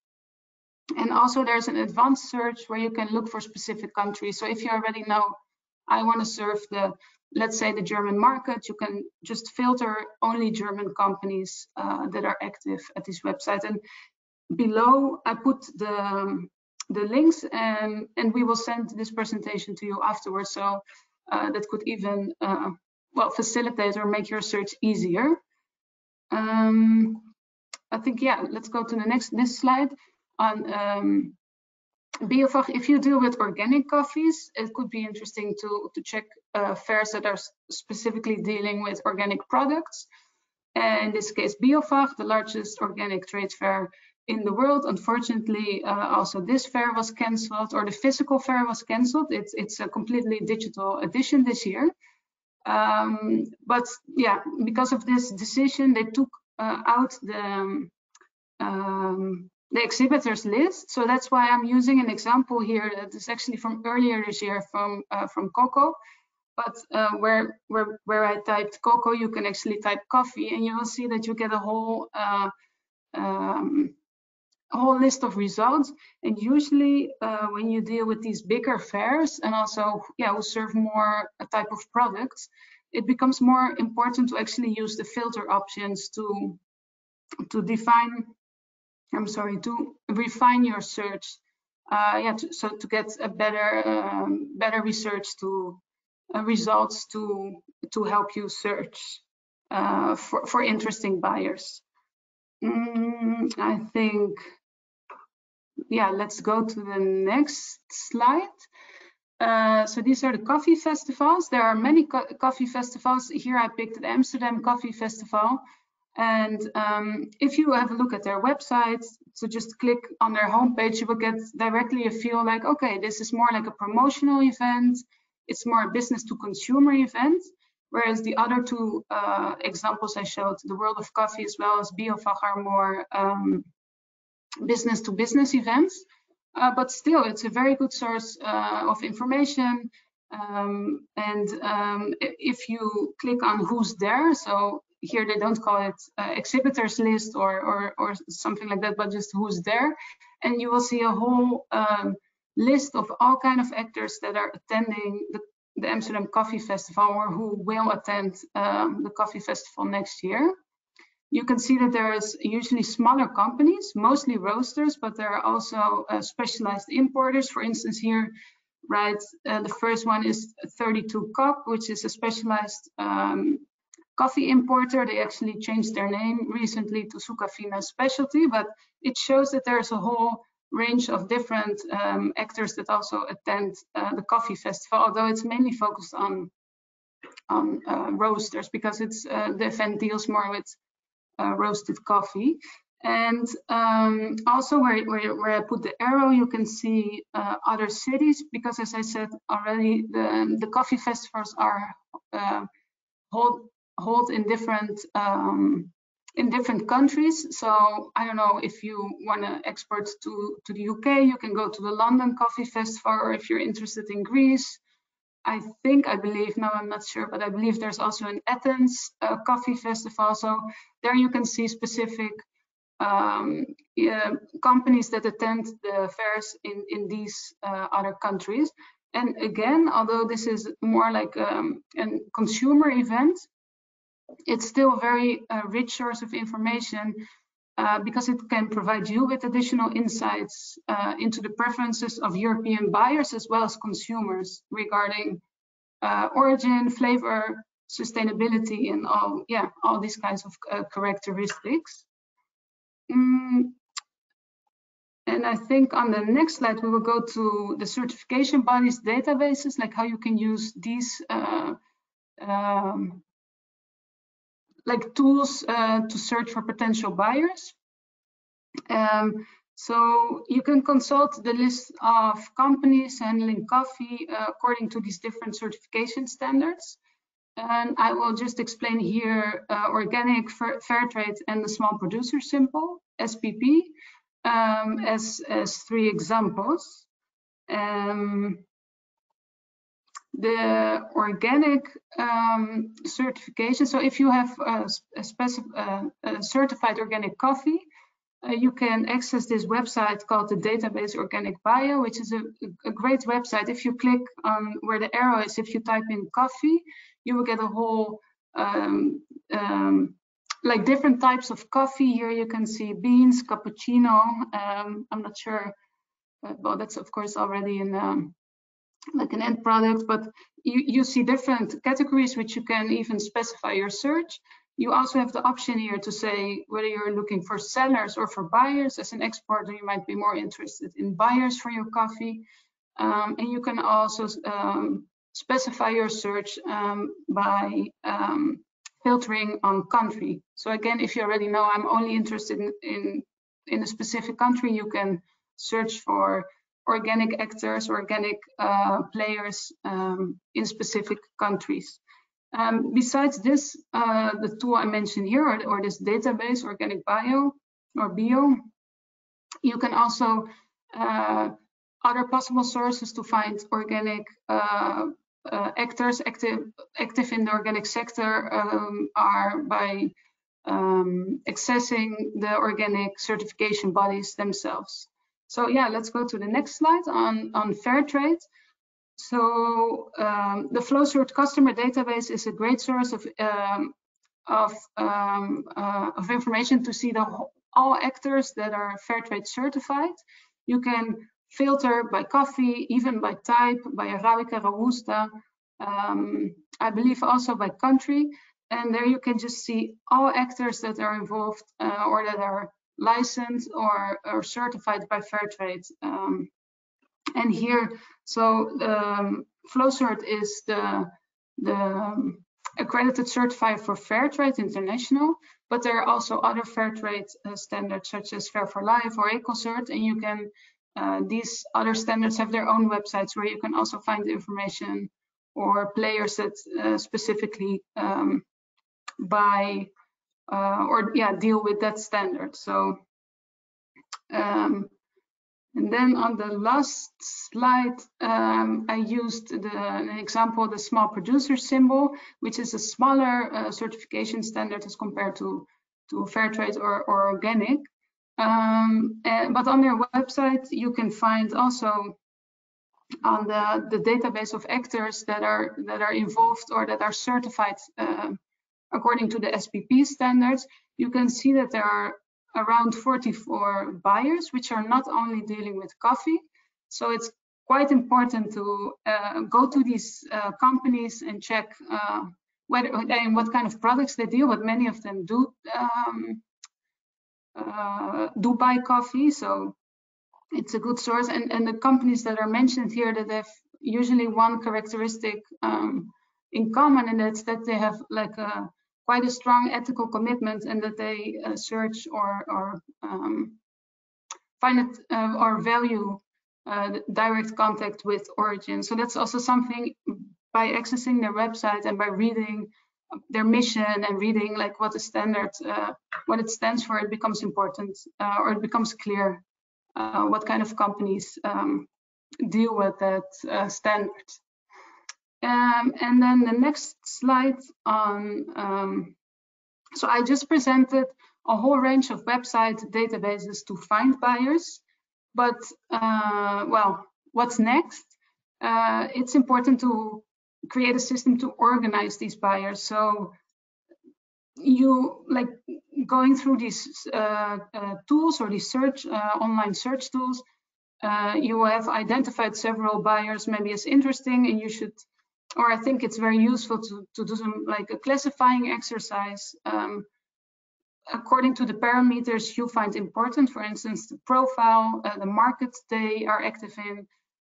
And also there's an advanced search where you can look for specific countries. So if you already know, I want to serve the, let's say the German market, you can just filter only German companies uh, that are active at this website. And below I put the the links and and we will send this presentation to you afterwards so uh, that could even uh, well facilitate or make your search easier um, I think yeah let's go to the next this slide on um, Biofach, if you deal with organic coffees, it could be interesting to, to check uh, fairs that are specifically dealing with organic products. And in this case, Biofach, the largest organic trade fair in the world. Unfortunately, uh, also this fair was cancelled, or the physical fair was cancelled. It's a completely digital edition this year. Um, but yeah, because of this decision, they took uh, out the um, the exhibitors list. So that's why I'm using an example here that is actually from earlier this year from uh, from Coco. But uh, where where where I typed Coco, you can actually type coffee, and you will see that you get a whole uh, um, a whole list of results. And usually uh, when you deal with these bigger fairs and also yeah, who serve more a type of products, it becomes more important to actually use the filter options to to define, I'm sorry, to refine your search. Uh, yeah, to, so to get a better um, better research to uh, results to to help you search uh, for for interesting buyers. Mm, I think yeah, let's go to the next slide. Uh, so these are the coffee festivals. There are many co coffee festivals. Here I picked the Amsterdam Coffee Festival. And um, if you have a look at their website, so just click on their homepage, you will get directly a feel like, okay, this is more like a promotional event. It's more a business to consumer event. Whereas the other two uh, examples I showed, the World of Coffee as well as Biofach are more um, business to business events. Uh, but still, it's a very good source uh, of information. Um, and um, if you click on who's there, so here they don't call it uh, exhibitors list or, or, or something like that, but just who's there, and you will see a whole um, list of all kind of actors that are attending the, the Amsterdam Coffee Festival or who will attend um, the Coffee Festival next year you can see that there's usually smaller companies, mostly roasters, but there are also uh, specialized importers. For instance, here, right, uh, the first one is 32 Cup, which is a specialized um, coffee importer. They actually changed their name recently to Sucafina Specialty, but it shows that there's a whole range of different um, actors that also attend uh, the coffee festival, although it's mainly focused on on uh, roasters because it's uh, the event deals more with roasted coffee. And um, also where, where, where, I put the arrow, you can see uh, other cities because as I said already, the, the coffee festivals are uh, hold, hold in different um, in different countries. So I don't know if you want to export to, to the UK, you can go to the London Coffee Festival, or if you're interested in Greece, I think, I believe, now I'm not sure, but I believe there's also an Athens Coffee Festival. So there you can see specific um, uh, companies that attend the fairs in, in these uh, other countries. And again, although this is more like um, a consumer event, it's still a very uh, rich source of information uh, because it can provide you with additional insights uh, into the preferences of European buyers as well as consumers regarding uh, origin, flavor, sustainability, and all, yeah, all these kinds of uh, characteristics. Mm. And I think on the next slide, we will go to the certification bodies databases, like how you can use these uh, um, like tools uh, to search for potential buyers. Um, so you can consult the list of companies handling coffee uh, according to these different certification standards. And I will just explain here uh, organic, fair, trade, and the small producer symbol, SPP, um, as, as three examples. Um, the organic um, certification. So if you have a, a, a certified organic coffee, uh, you can access this website called the Database Organic Bio, which is a, a, great website. If you click on where the arrow is, if you type in coffee, you will get a whole um, um, like different types of coffee. Here you can see beans, cappuccino. Um, I'm not sure. Uh, well, that's of course already in um, like an end product, but you, you see different categories which you can even specify your search. You also have the option here to say whether you're looking for sellers or for buyers. As an exporter, you might be more interested in buyers for your coffee. Um, and you can also um, specify your search um, by um, filtering on country. So again, if you already know I'm only interested in, in, in a specific country, you can search for organic actors, organic uh, players um, in specific countries. Um, besides this, uh, the tool I mentioned here, or, or, this database, Organic Bio or Bio, you can also uh, other possible sources to find organic uh, uh, actors active active in the organic sector um, are by um, accessing the organic certification bodies themselves. So yeah, let's go to the next slide on, on fair trade. So um, the FLOCERT customer database is a great source of um, of, um, uh, of information to see the all actors that are fair trade certified. You can filter by coffee, even by type, by Arabica, Robusta, um, I believe also by country. And there you can just see all actors that are involved uh, or that are licensed or, or certified by Fairtrade. Um, and here, so um, FLOCERT is the, the um, accredited certifier for Fairtrade International, but there are also other Fairtrade uh, standards such as Fair for Life or EcoCert, and you can, uh, these other standards have their own websites where you can also find information or players that uh, specifically um, buy uh, or yeah deal with that standard. So um, and then on the last slide, um, I used the, an example, the small producer symbol, which is a smaller uh, certification standard as compared to, to fair trade or, or organic. Um, and, but on their website, you can find also on the, the database of actors that are that are involved or that are certified uh, according to the SPP standards, you can see that there are around 44 buyers, which are not only dealing with coffee. So it's quite important to uh, go to these uh, companies and check uh, whether and what kind of products they deal. But many of them do um, uh, do buy coffee, so it's a good source. And and the companies that are mentioned here that have usually one characteristic um, in common, and that's that they have like a quite a strong ethical commitment and that they uh, search or, or um, find it uh, or value uh, direct contact with origin. So that's also something by accessing their website and by reading their mission and reading like what the standard, uh, what it stands for, it becomes important uh, or it becomes clear uh, what kind of companies um, deal with that standard. Um, and then the next slide on, um, so I just presented a whole range of website databases to find buyers, but uh, well, what's next? Uh, it's important to create a system to organize these buyers. So you like going through these uh, uh, tools or these search uh, online search tools, uh, you have identified several buyers maybe as interesting and you should or I think it's very useful to, to do some like a classifying exercise. Um, according to the parameters you find important, for instance, the profile, uh, the market they are active in,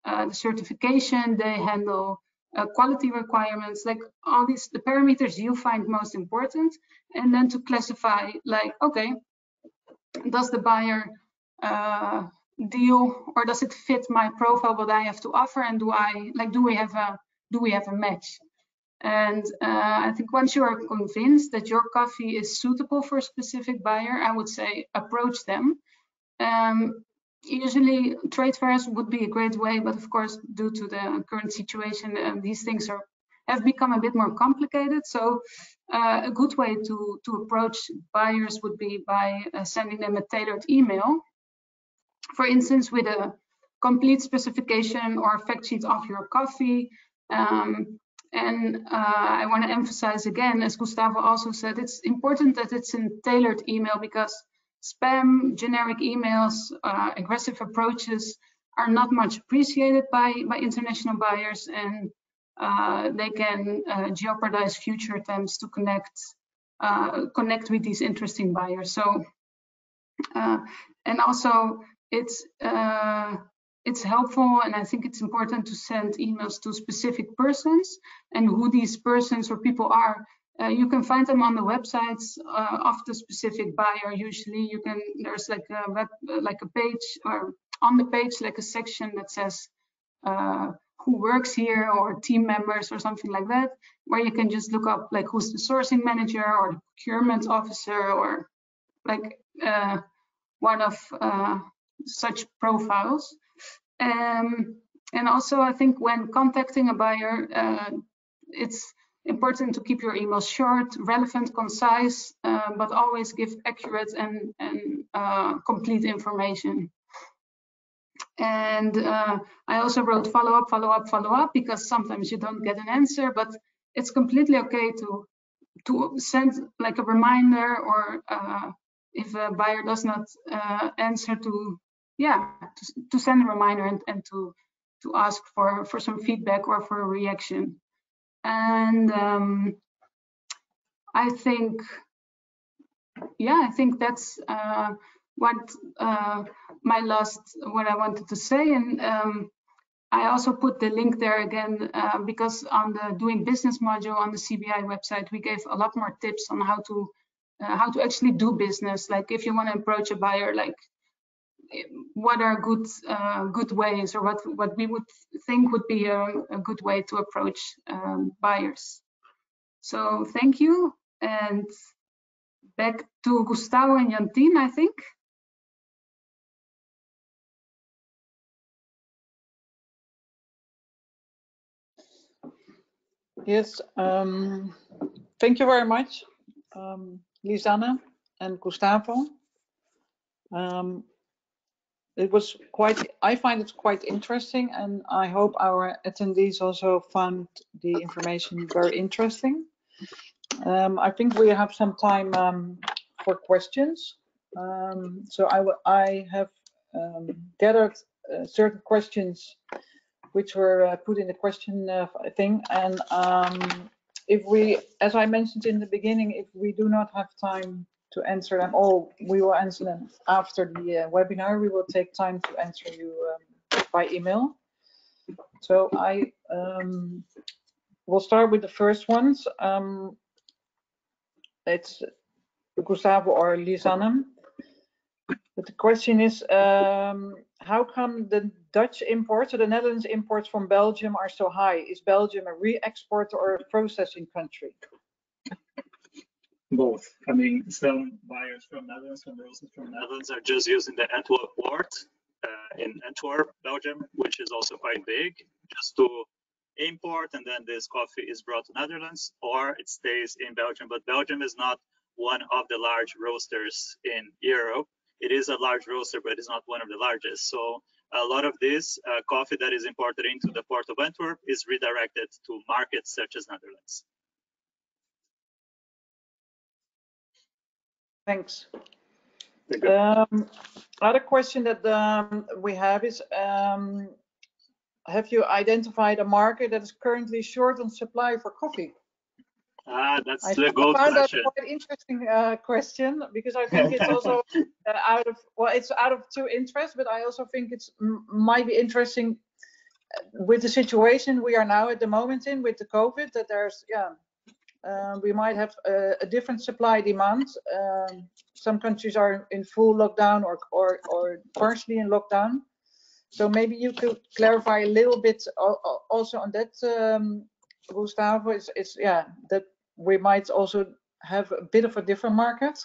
uh, the certification they handle, uh, quality requirements, like all these, the parameters you find most important, and then to classify like, okay, does the buyer uh, deal or does it fit my profile, what I have to offer, and do I, like, do we have a do we have a match? And uh, I think once you are convinced that your coffee is suitable for a specific buyer, I would say approach them. Um, usually trade fairs would be a great way, but of course, due to the current situation, uh, these things are have become a bit more complicated. So uh, a good way to, to approach buyers would be by uh, sending them a tailored email. For instance, with a complete specification or fact sheet of your coffee, um, and uh, I want to emphasize again, as Gustavo also said, it's important that it's in tailored email because spam, generic emails, uh, aggressive approaches are not much appreciated by, by international buyers and uh, they can uh, jeopardize future attempts to connect uh, connect with these interesting buyers. So, uh, and also it's it's helpful and I think it's important to send emails to specific persons and who these persons or people are. Uh, you can find them on the websites uh, of the specific buyer. Usually, you can there's like a web, like a page or on the page like a section that says uh, who works here or team members or something like that, where you can just look up like who's the sourcing manager or the procurement officer or like uh, one of uh, such profiles. Um, and also, I think when contacting a buyer, uh, it's important to keep your emails short, relevant, concise, uh, but always give accurate and, and uh, complete information. And uh, I also wrote follow up, follow up, follow up, because sometimes you don't get an answer, but it's completely okay to to send like a reminder or uh, if a buyer does not uh, answer to yeah, to, to send a reminder and, and to to ask for for some feedback or for a reaction. And um, I think, yeah, I think that's uh, what uh, my last what I wanted to say. And um, I also put the link there again uh, because on the doing business module on the CBI website, we gave a lot more tips on how to uh, how to actually do business. Like if you want to approach a buyer, like what are good uh, good ways or what what we would think would be a, a good way to approach um, buyers. So thank you and back to Gustavo and Jantien, I think. Yes, um, thank you very much, um, and Gustavo. Um, it was quite, I find it quite interesting and I hope our attendees also found the information very interesting. Um, I think we have some time um, for questions. Um, so I, I have um, gathered uh, certain questions which were uh, put in the question uh, thing. And um, if we, as I mentioned in the beginning, if we do not have time to answer them all. We will answer them after the uh, webinar. We will take time to answer you um, by email. So I um, will start with the first ones. Um, it's Gustavo or Lisanne. But the question is, um, how come the Dutch imports or the Netherlands imports from Belgium are so high? Is Belgium a re-export or a processing country? Both. I mean, some buyers from Netherlands, some roasters from Netherlands are just using the Antwerp port uh, in Antwerp, Belgium, which is also quite big, just to import, and then this coffee is brought to Netherlands, or it stays in Belgium. But Belgium is not one of the large roasters in Europe. It is a large roaster, but it's not one of the largest. So a lot of this uh, coffee that is imported into the port of Antwerp is redirected to markets such as Netherlands. Thanks. Um, other question that um, we have is, um, have you identified a market that is currently short on supply for coffee? Ah, that's I the gold found that quite interesting uh, question because I think it's also uh, out of well, it's out of two interests, but I also think it's m- might be interesting with the situation we are now at the moment in with the COVID that there's yeah uh, we might have a, a different supply demand. Um, some countries are in full lockdown or or or partially in lockdown. So maybe you could clarify a little bit al- al- also on that, um, Gustavo. It's, it's yeah that we might also have a bit of a different market?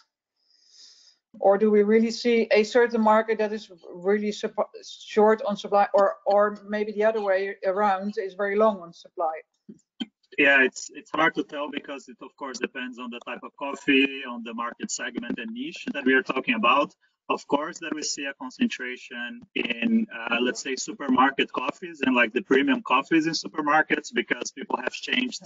Or do we really see a certain market that is really short on supply or or maybe the other way around is very long on supply? Yeah, it's it's hard to tell because it of course depends on the type of coffee, on the market segment and niche that we are talking about. Of course, that we see a concentration in uh, let's say supermarket coffees and like the premium coffees in supermarkets because people have changed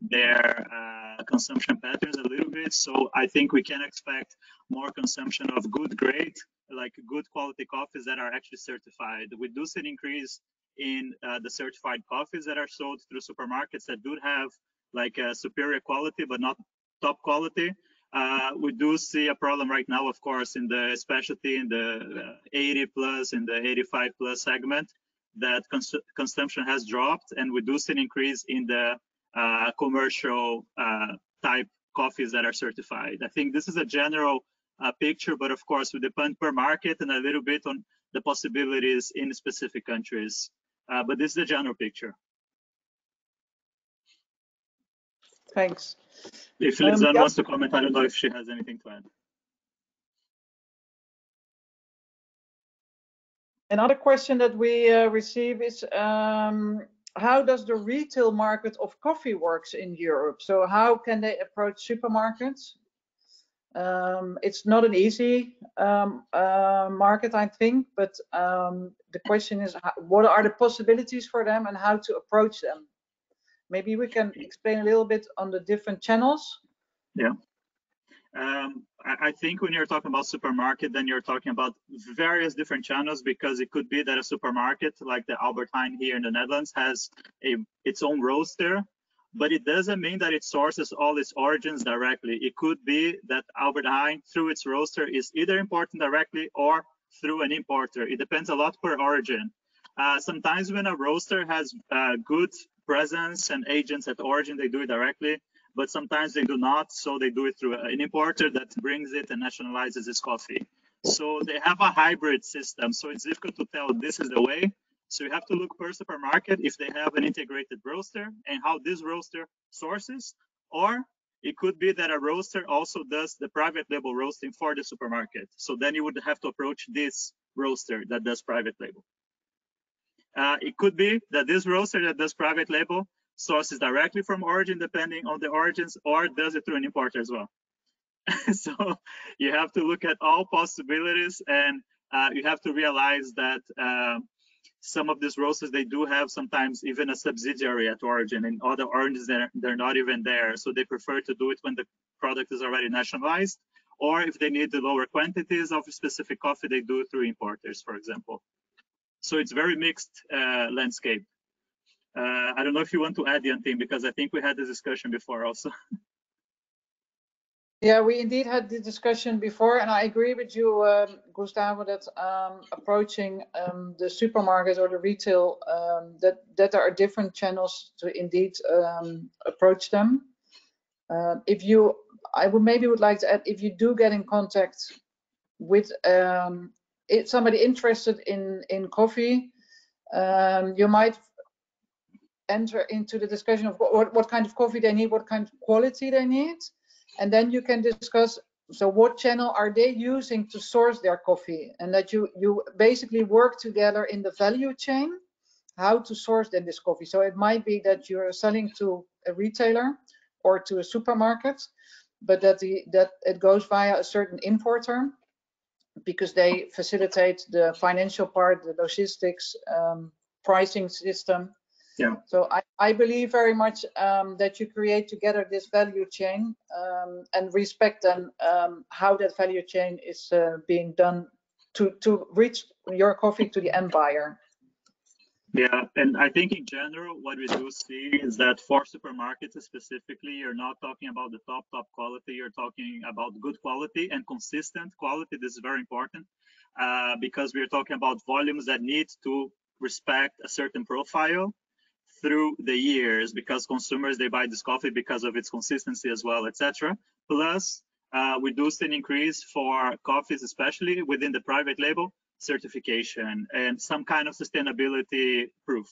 their uh, consumption patterns a little bit. So I think we can expect more consumption of good grade, like good quality coffees that are actually certified. We do see an increase in uh, the certified coffees that are sold through supermarkets that do have like a superior quality but not top quality. Uh, we do see a problem right now, of course, in the specialty in the uh, 80 plus in the 85 plus segment that cons consumption has dropped, and we do see an increase in the uh, commercial uh, type coffees that are certified. I think this is a general uh, picture, but of course, we depend per market and a little bit on the possibilities in specific countries. Uh, but this is the general picture. Thanks. If Um, Lisanne yeah. wants to comment, I don't know if she has anything to add. Another question that we uh, receive is um, how does the retail market of coffee works in Europe? So how can they approach supermarkets? Um, it's not an easy um, uh, market, I think, but um, the question is what are the possibilities for them and how to approach them? Maybe we can explain a little bit on the different channels. Um, I, I think when you're talking about supermarket, then you're talking about various different channels because it could be that a supermarket like the Albert Heijn here in the Netherlands has a its own roaster, but it doesn't mean that it sources all its origins directly. It could be that Albert Heijn through its roaster is either importing directly or through an importer. It depends a lot per origin. Uh, sometimes when a roaster has uh, good presence and agents at origin, they do it directly but sometimes they do not. So they do it through an importer that brings it and nationalizes this coffee. So they have a hybrid system. So it's difficult to tell this is the way. So you have to look per supermarket if they have an integrated roaster and how this roaster sources, or it could be that a roaster also does the private label roasting for the supermarket. So then you would have to approach this roaster that does private label. Uh, it could be that this roaster that does private label sources directly from origin depending on the origins or does it through an importer as well. so you have to look at all possibilities and uh, you have to realize that uh, some of these roasters they do have sometimes even a subsidiary at origin and other origins that are, they're not even there. So they prefer to do it when the product is already nationalized or if they need the lower quantities of specific coffee they do through importers for example. So it's very mixed uh, landscape. Uh, I don't know if you want to add anything because I think we had this discussion before also. Yeah, we indeed had the discussion before, and I agree with you, um, Gustavo, that um, approaching um, the supermarket or the retail, um, that that there are different channels to indeed um, approach them. Uh, if you I would maybe would like to add, if you do get in contact with it, somebody interested in in coffee, you might enter into the discussion of what, what kind of coffee they need, what kind of quality they need, and then you can discuss so what channel are they using to source their coffee? And that you you basically work together in the value chain how to source then this coffee. So it might be that you're selling to a retailer or to a supermarket but that the that it goes via a certain importer because they facilitate the financial part the logistics um, pricing system yeah. So I, I believe very much um, that you create together this value chain um, and respect then um, how that value chain is uh, being done to, to reach your coffee to the end buyer. Yeah, and I think in general, what we do see is that for supermarkets specifically, you're not talking about the top, top quality, you're talking about good quality and consistent quality. This is very important uh, because we're talking about volumes that need to respect a certain profile through the years because consumers they buy this coffee because of its consistency as well etc plus uh, we do see an increase for coffees especially within the private label certification and some kind of sustainability proof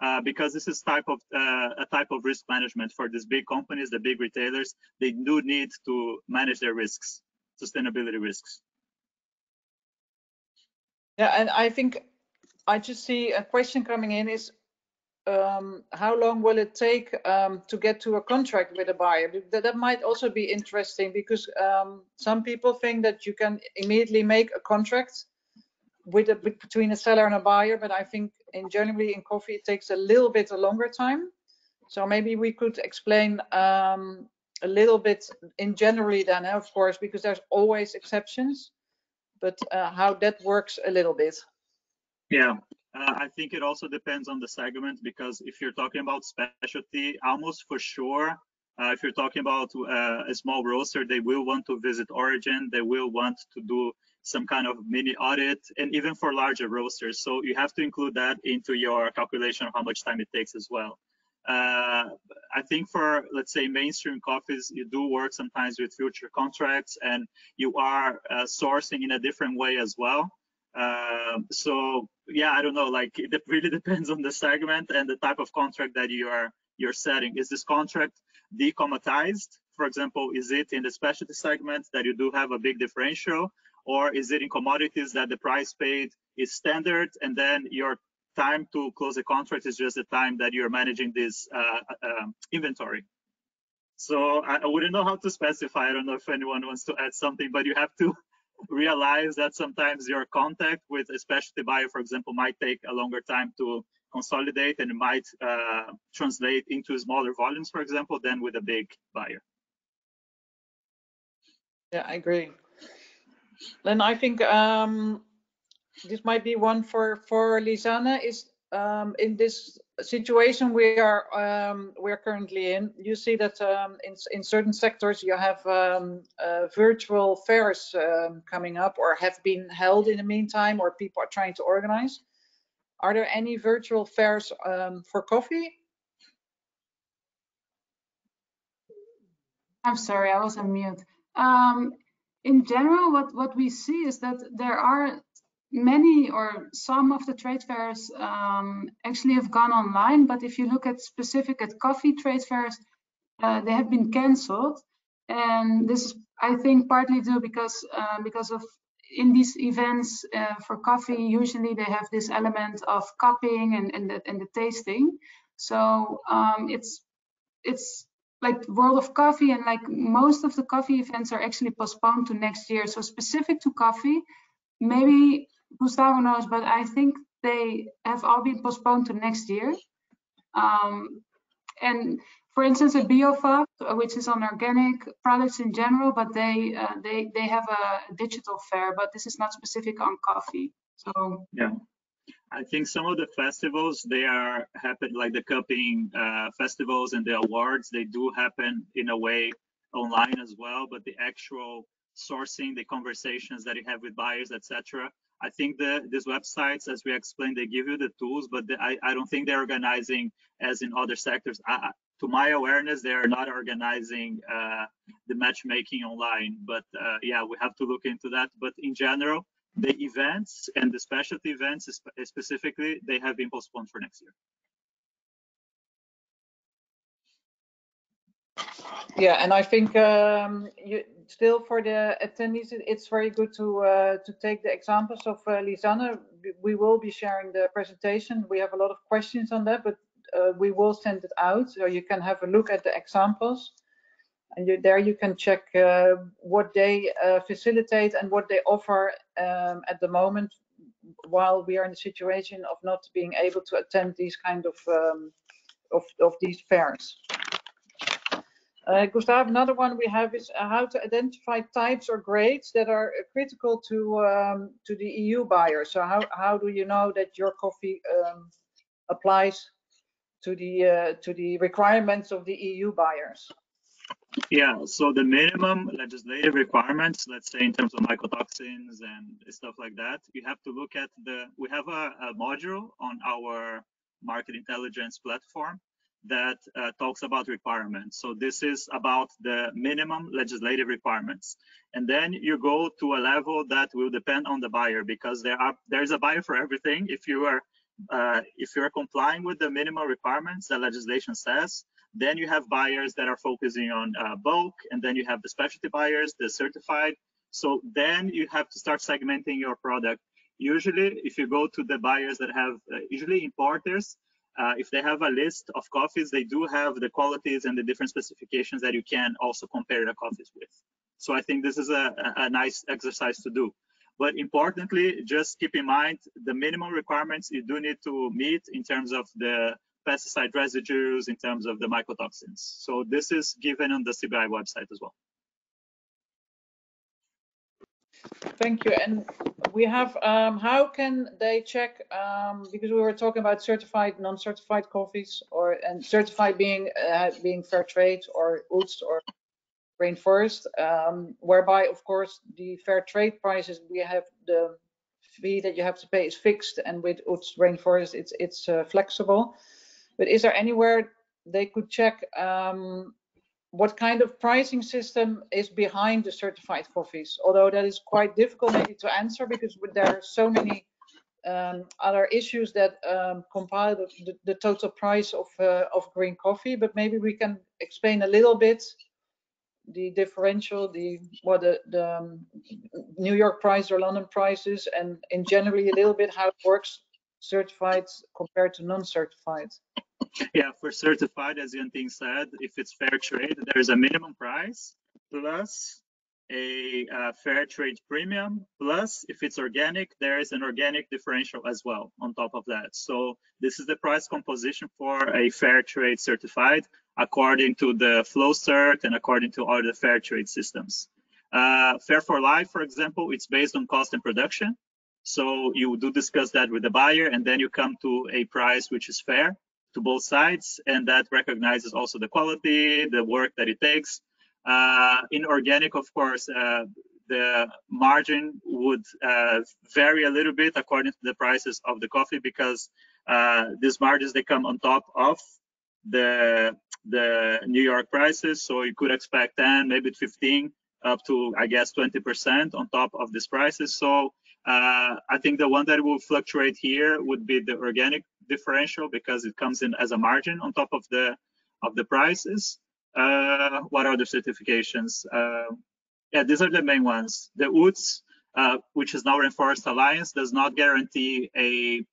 uh, because this is type of uh, a type of risk management for these big companies the big retailers. They do need to manage their risks sustainability risks. Yeah and i think i just see a question coming in is um, how long will it take um, to get to a contract with a buyer? That, that might also be interesting because um, some people think that you can immediately make a contract with a, between a seller and a buyer, but I think in generally in coffee it takes a little bit a longer time. So maybe we could explain um, a little bit in generally then, of course, because there's always exceptions, but uh, how that works a little bit. Yeah, uh, I think it also depends on the segment because if you're talking about specialty, almost for sure, uh, if you're talking about uh, a small roaster, they will want to visit Origin, they will want to do some kind of mini audit, and even for larger roasters. So you have to include that into your calculation of how much time it takes as well. Uh, I think for, let's say, mainstream coffees, you do work sometimes with future contracts and you are uh, sourcing in a different way as well. Um, so yeah, I don't know. Like it really depends on the segment and the type of contract that you are you're setting. Is this contract decommoditized? For example, is it in the specialty segment that you do have a big differential, or is it in commodities that the price paid is standard, and then your time to close a contract is just the time that you're managing this uh, uh, inventory? So I, I wouldn't know how to specify. I don't know if anyone wants to add something, but you have to realize that sometimes your contact with a specialty buyer, for example, might take a longer time to consolidate and it might uh, translate into smaller volumes, for example, than with a big buyer. Yeah, I agree. Then I think um, this might be one for for Lisanne. Is um, in this situation we are um, we are currently in, you see that um, in, in certain sectors you have um, uh, virtual fairs um, coming up or have been held in the meantime, or people are trying to organize. Are there any virtual fairs um, for coffee? I'm sorry, I was on mute. Um, in general, what, what we see is that there are many or some of the trade fairs um, actually have gone online, but if you look at specific at coffee trade fairs, uh, they have been cancelled. And this is, I think, partly due because uh, because of in these events uh, for coffee, usually they have this element of cupping and and the, and the tasting. So um, it's it's like World of Coffee and like most of the coffee events are actually postponed to next year. So specific to coffee, maybe Gustavo knows, but I think they have all been postponed to next year. Um, and for instance, a BioFach, which is on organic products in general, but they uh, they they have a digital fair, but this is not specific on coffee. So yeah. I think some of the festivals they are happen like the cupping uh, festivals and the awards they do happen in a way online as well but the actual sourcing the conversations that you have with buyers etc I think the these websites, as we explained, they give you the tools, but the, I, I don't think they're organizing as in other sectors. I, to my awareness, they are not organizing uh, the matchmaking online. But uh, yeah, we have to look into that. But in general, the events and the specialty events specifically, they have been postponed for next year. Yeah, and I think um, you, still for the attendees, it's very good to uh, to take the examples of uh. We will be sharing the presentation. We have a lot of questions on that, but uh, we will send it out so you can have a look at the examples. And you, there you can check uh, what they uh, facilitate and what they offer um, at the moment while we are in the situation of not being able to attend these kind of um, of, of these fairs. Uh, Gustav, another one we have is uh, how to identify types or grades that are critical to um, to the EU buyer. So how how do you know that your coffee um, applies to the uh, to the requirements of the EU buyers? Yeah, so the minimum legislative requirements, let's say in terms of mycotoxins and stuff like that, you have to look at the. We have a, a module on our market intelligence platform that uh, talks about requirements. So this is about the minimum legislative requirements. And then you go to a level that will depend on the buyer because there are there's a buyer for everything. If you are uh, if you're complying with the minimum requirements that legislation says, then you have buyers that are focusing on uh, bulk, and then you have the specialty buyers, the certified. So then you have to start segmenting your product. Usually, if you go to the buyers that have uh, usually importers, uh, if they have a list of coffees, they do have the qualities and the different specifications that you can also compare the coffees with. So I think this is a, a nice exercise to do. But importantly, just keep in mind the minimum requirements you do need to meet in terms of the pesticide residues, in terms of the mycotoxins. So this is given on the CBI website as well. Thank you. And we have, um, how can they check, um, because we were talking about certified, non-certified coffees or, and certified being, uh, being fair trade or UTZ or rainforest, um, whereby of course the fair trade prices, we have the fee that you have to pay is fixed and with UTZ rainforest, it's, it's uh, flexible. But is there anywhere they could check um, what kind of pricing system is behind the certified coffees? Although that is quite difficult maybe to answer because there are so many um, other issues that um, compile the, the, total price of uh, of green coffee. But maybe we can explain a little bit the differential, the what the, the um, New York price or London prices, and in generally a little bit how it works certified compared to non-certified. Yeah, for certified, as Jantien said, if it's fair trade, there's a minimum price plus a uh, fair trade premium plus if it's organic there is an organic differential as well on top of that. So this is the price composition for a fair trade certified according to the FLOCERT and according to all the fair trade systems. Uh, fair for life for example it's based on cost and production. So you do discuss that with the buyer and then you come to a price which is fair to both sides, and that recognizes also the quality, the work that it takes. Uh, in organic, of course, uh, the margin would uh, vary a little bit according to the prices of the coffee because uh, these margins they come on top of the the New York prices. So you could expect 10, maybe 15, up to I guess 20% on top of these prices. So uh, I think the one that will fluctuate here would be the organic differential because it comes in as a margin on top of the of the prices. Uh, what are the certifications? Uh, yeah, these are the main ones. The UTZ, uh, which is now Rainforest Alliance, does not guarantee a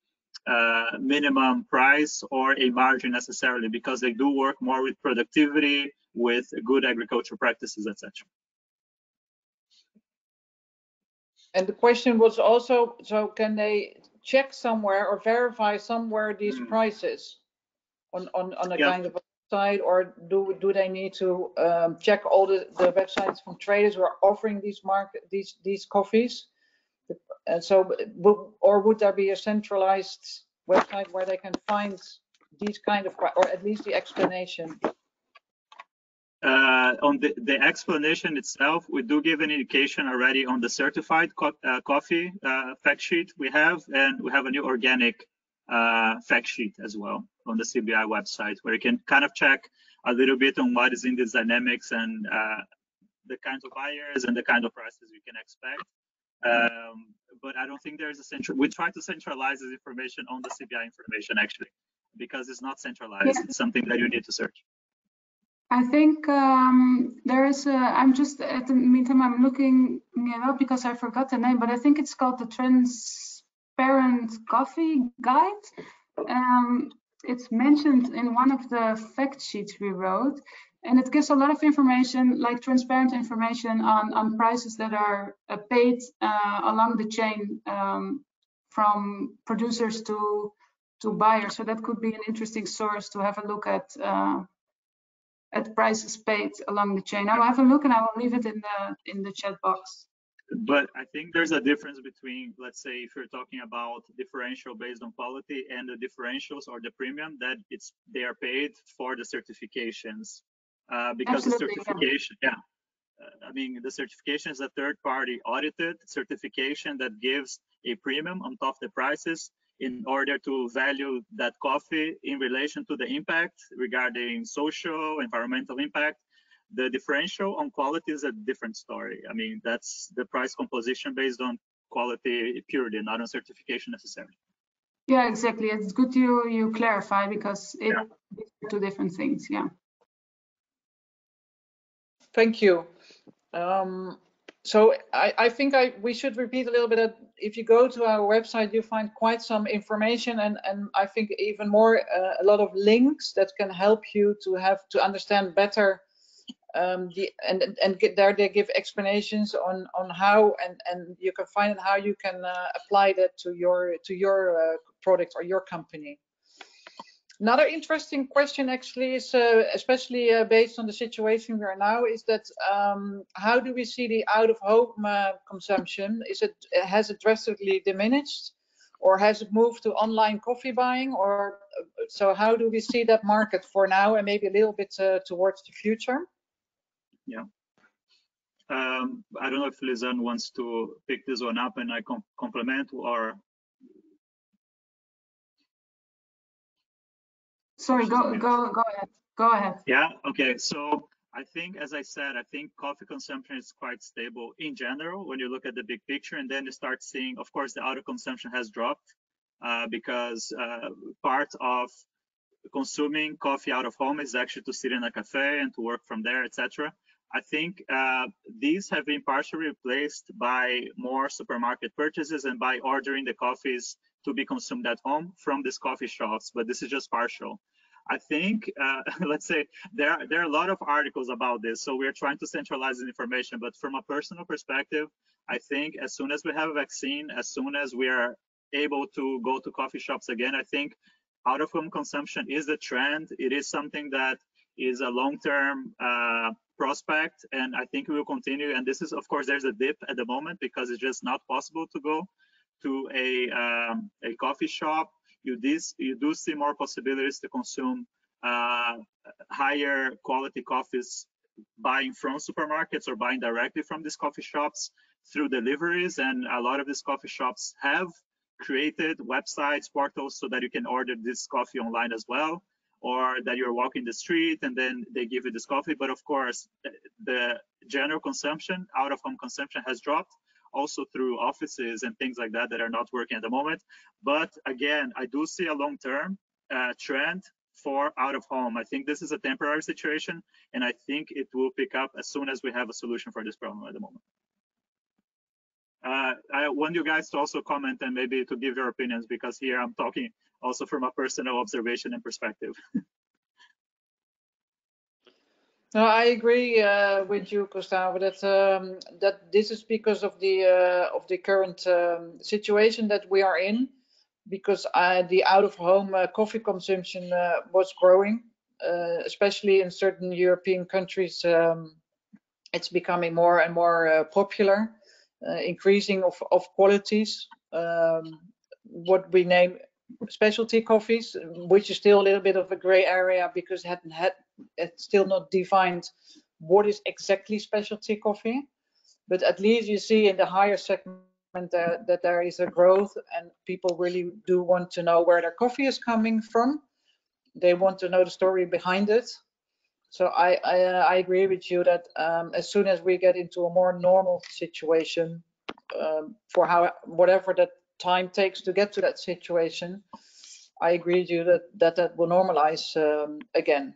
uh, minimum price or a margin necessarily because they do work more with productivity, with good agricultural practices, etc. And the question was also, so can they check somewhere or verify somewhere these mm. prices on, on, on a yeah. kind of website or do do they need to um, check all the, the websites from traders who are offering these market these these coffees and so or would there be a centralized website where they can find these kind of or at least the explanation uh, on the, the, explanation itself, we do give an indication already on the certified co uh, coffee uh, fact sheet we have, and we have a new organic uh, fact sheet as well on the CBI website, where you can kind of check a little bit on what is in these dynamics and uh, the kinds of buyers and the kind of prices you can expect. Um, but I don't think there's a central. We try to centralize this information on the CBI information actually, because it's not centralized. Yeah. It's something that you need to search. I think um, there is a, I'm just, at the meantime, I'm looking it because I forgot the name, but I think it's called the Transparent Coffee Guide. Um, it's mentioned in one of the fact sheets we wrote, and it gives a lot of information, like transparent information on, on prices that are uh, paid uh, along the chain um, from producers to to buyers. So that could be an interesting source to have a look at uh, at prices paid along the chain. I will have a look and I will leave it in the in the chat box. But I think there's a difference between, let's say, if you're talking about differential based on quality and the differentials or the premium that it's they are paid for the certifications, uh, because Absolutely, the yeah. certification, yeah. Uh, I mean, the certification is a third-party audited certification that gives a premium on top of the prices in order to value that coffee in relation to the impact regarding social, environmental impact. The differential on quality is a different story. I mean, that's the price composition based on quality purely, not on certification necessarily. Yeah, exactly. It's good you you clarify because it Yeah. two different things. Yeah. Thank you. Um, so I, I think I, we should repeat a little bit that if you go to our website, you find quite some information and, and I think even more, uh, a lot of links that can help you to have to understand better um, the, and, and- get there they give explanations on, on how and, and you can find how you can uh, apply that to your, to your uh, product or your company. Another interesting question actually is, uh, especially uh, based on the situation we are now, is that um, how do we see the out-of-home uh, consumption? Is it has it drastically diminished, or has it moved to online coffee buying? Or uh, so how do we see that market for now and maybe a little bit uh, towards the future? Um, I don't know if Lisanne wants to pick this one up and I com complement or Sorry, go go go ahead. Go ahead. Yeah, okay. So I think, as I said, I think coffee consumption is quite stable in general when you look at the big picture, and then you start seeing, of course, the auto consumption has dropped uh, because uh, part of consuming coffee out of home is actually to sit in a cafe and to work from there, etc. I think uh, these have been partially replaced by more supermarket purchases and by ordering the coffees to be consumed at home from these coffee shops, but this is just partial. I think, uh, let's say, there are, there are a lot of articles about this, so we're trying to centralize the information. But from a personal perspective, I think as soon as we have a vaccine, as soon as we are able to go to coffee shops again, I think out of home consumption is the trend. It is something that is a long-term uh, prospect, and I think we will continue. And this is, of course, there's a dip at the moment because it's just not possible to go to a um, a coffee shop you you do see more possibilities to consume uh, higher quality coffees buying from supermarkets or buying directly from these coffee shops through deliveries. And a lot of these coffee shops have created websites portals so that you can order this coffee online as well or that you're walking the street and then they give you this coffee. But of course the general consumption out of home consumption has dropped also through offices and things like that that are not working at the moment. But again, I do see a long-term uh, trend for out of home. I think this is a temporary situation, and I think it will pick up as soon as we have a solution for this problem at the moment. Uh, I want you guys to also comment and maybe to give your opinions because here I'm talking also from a personal observation and perspective. No, I agree uh, with you, Gustavo, that um, that this is because of the uh, of the current um, situation that we are in, because uh, the out-of-home uh, coffee consumption uh, was growing, uh, especially in certain European countries. Um, it's becoming more and more popular, increasing of of qualities. Um, what we name specialty coffees, which is still a little bit of a gray area because it hadn't had it's still not defined what is exactly specialty coffee. But at least you see in the higher segment that, that there is a growth and people really do want to know where their coffee is coming from. They want to know the story behind it. So I, I, uh, I agree with you that um, as soon as we get into a more normal situation, um, for how whatever that time takes to get to that situation, I agree with you that that, that will normalize um, again.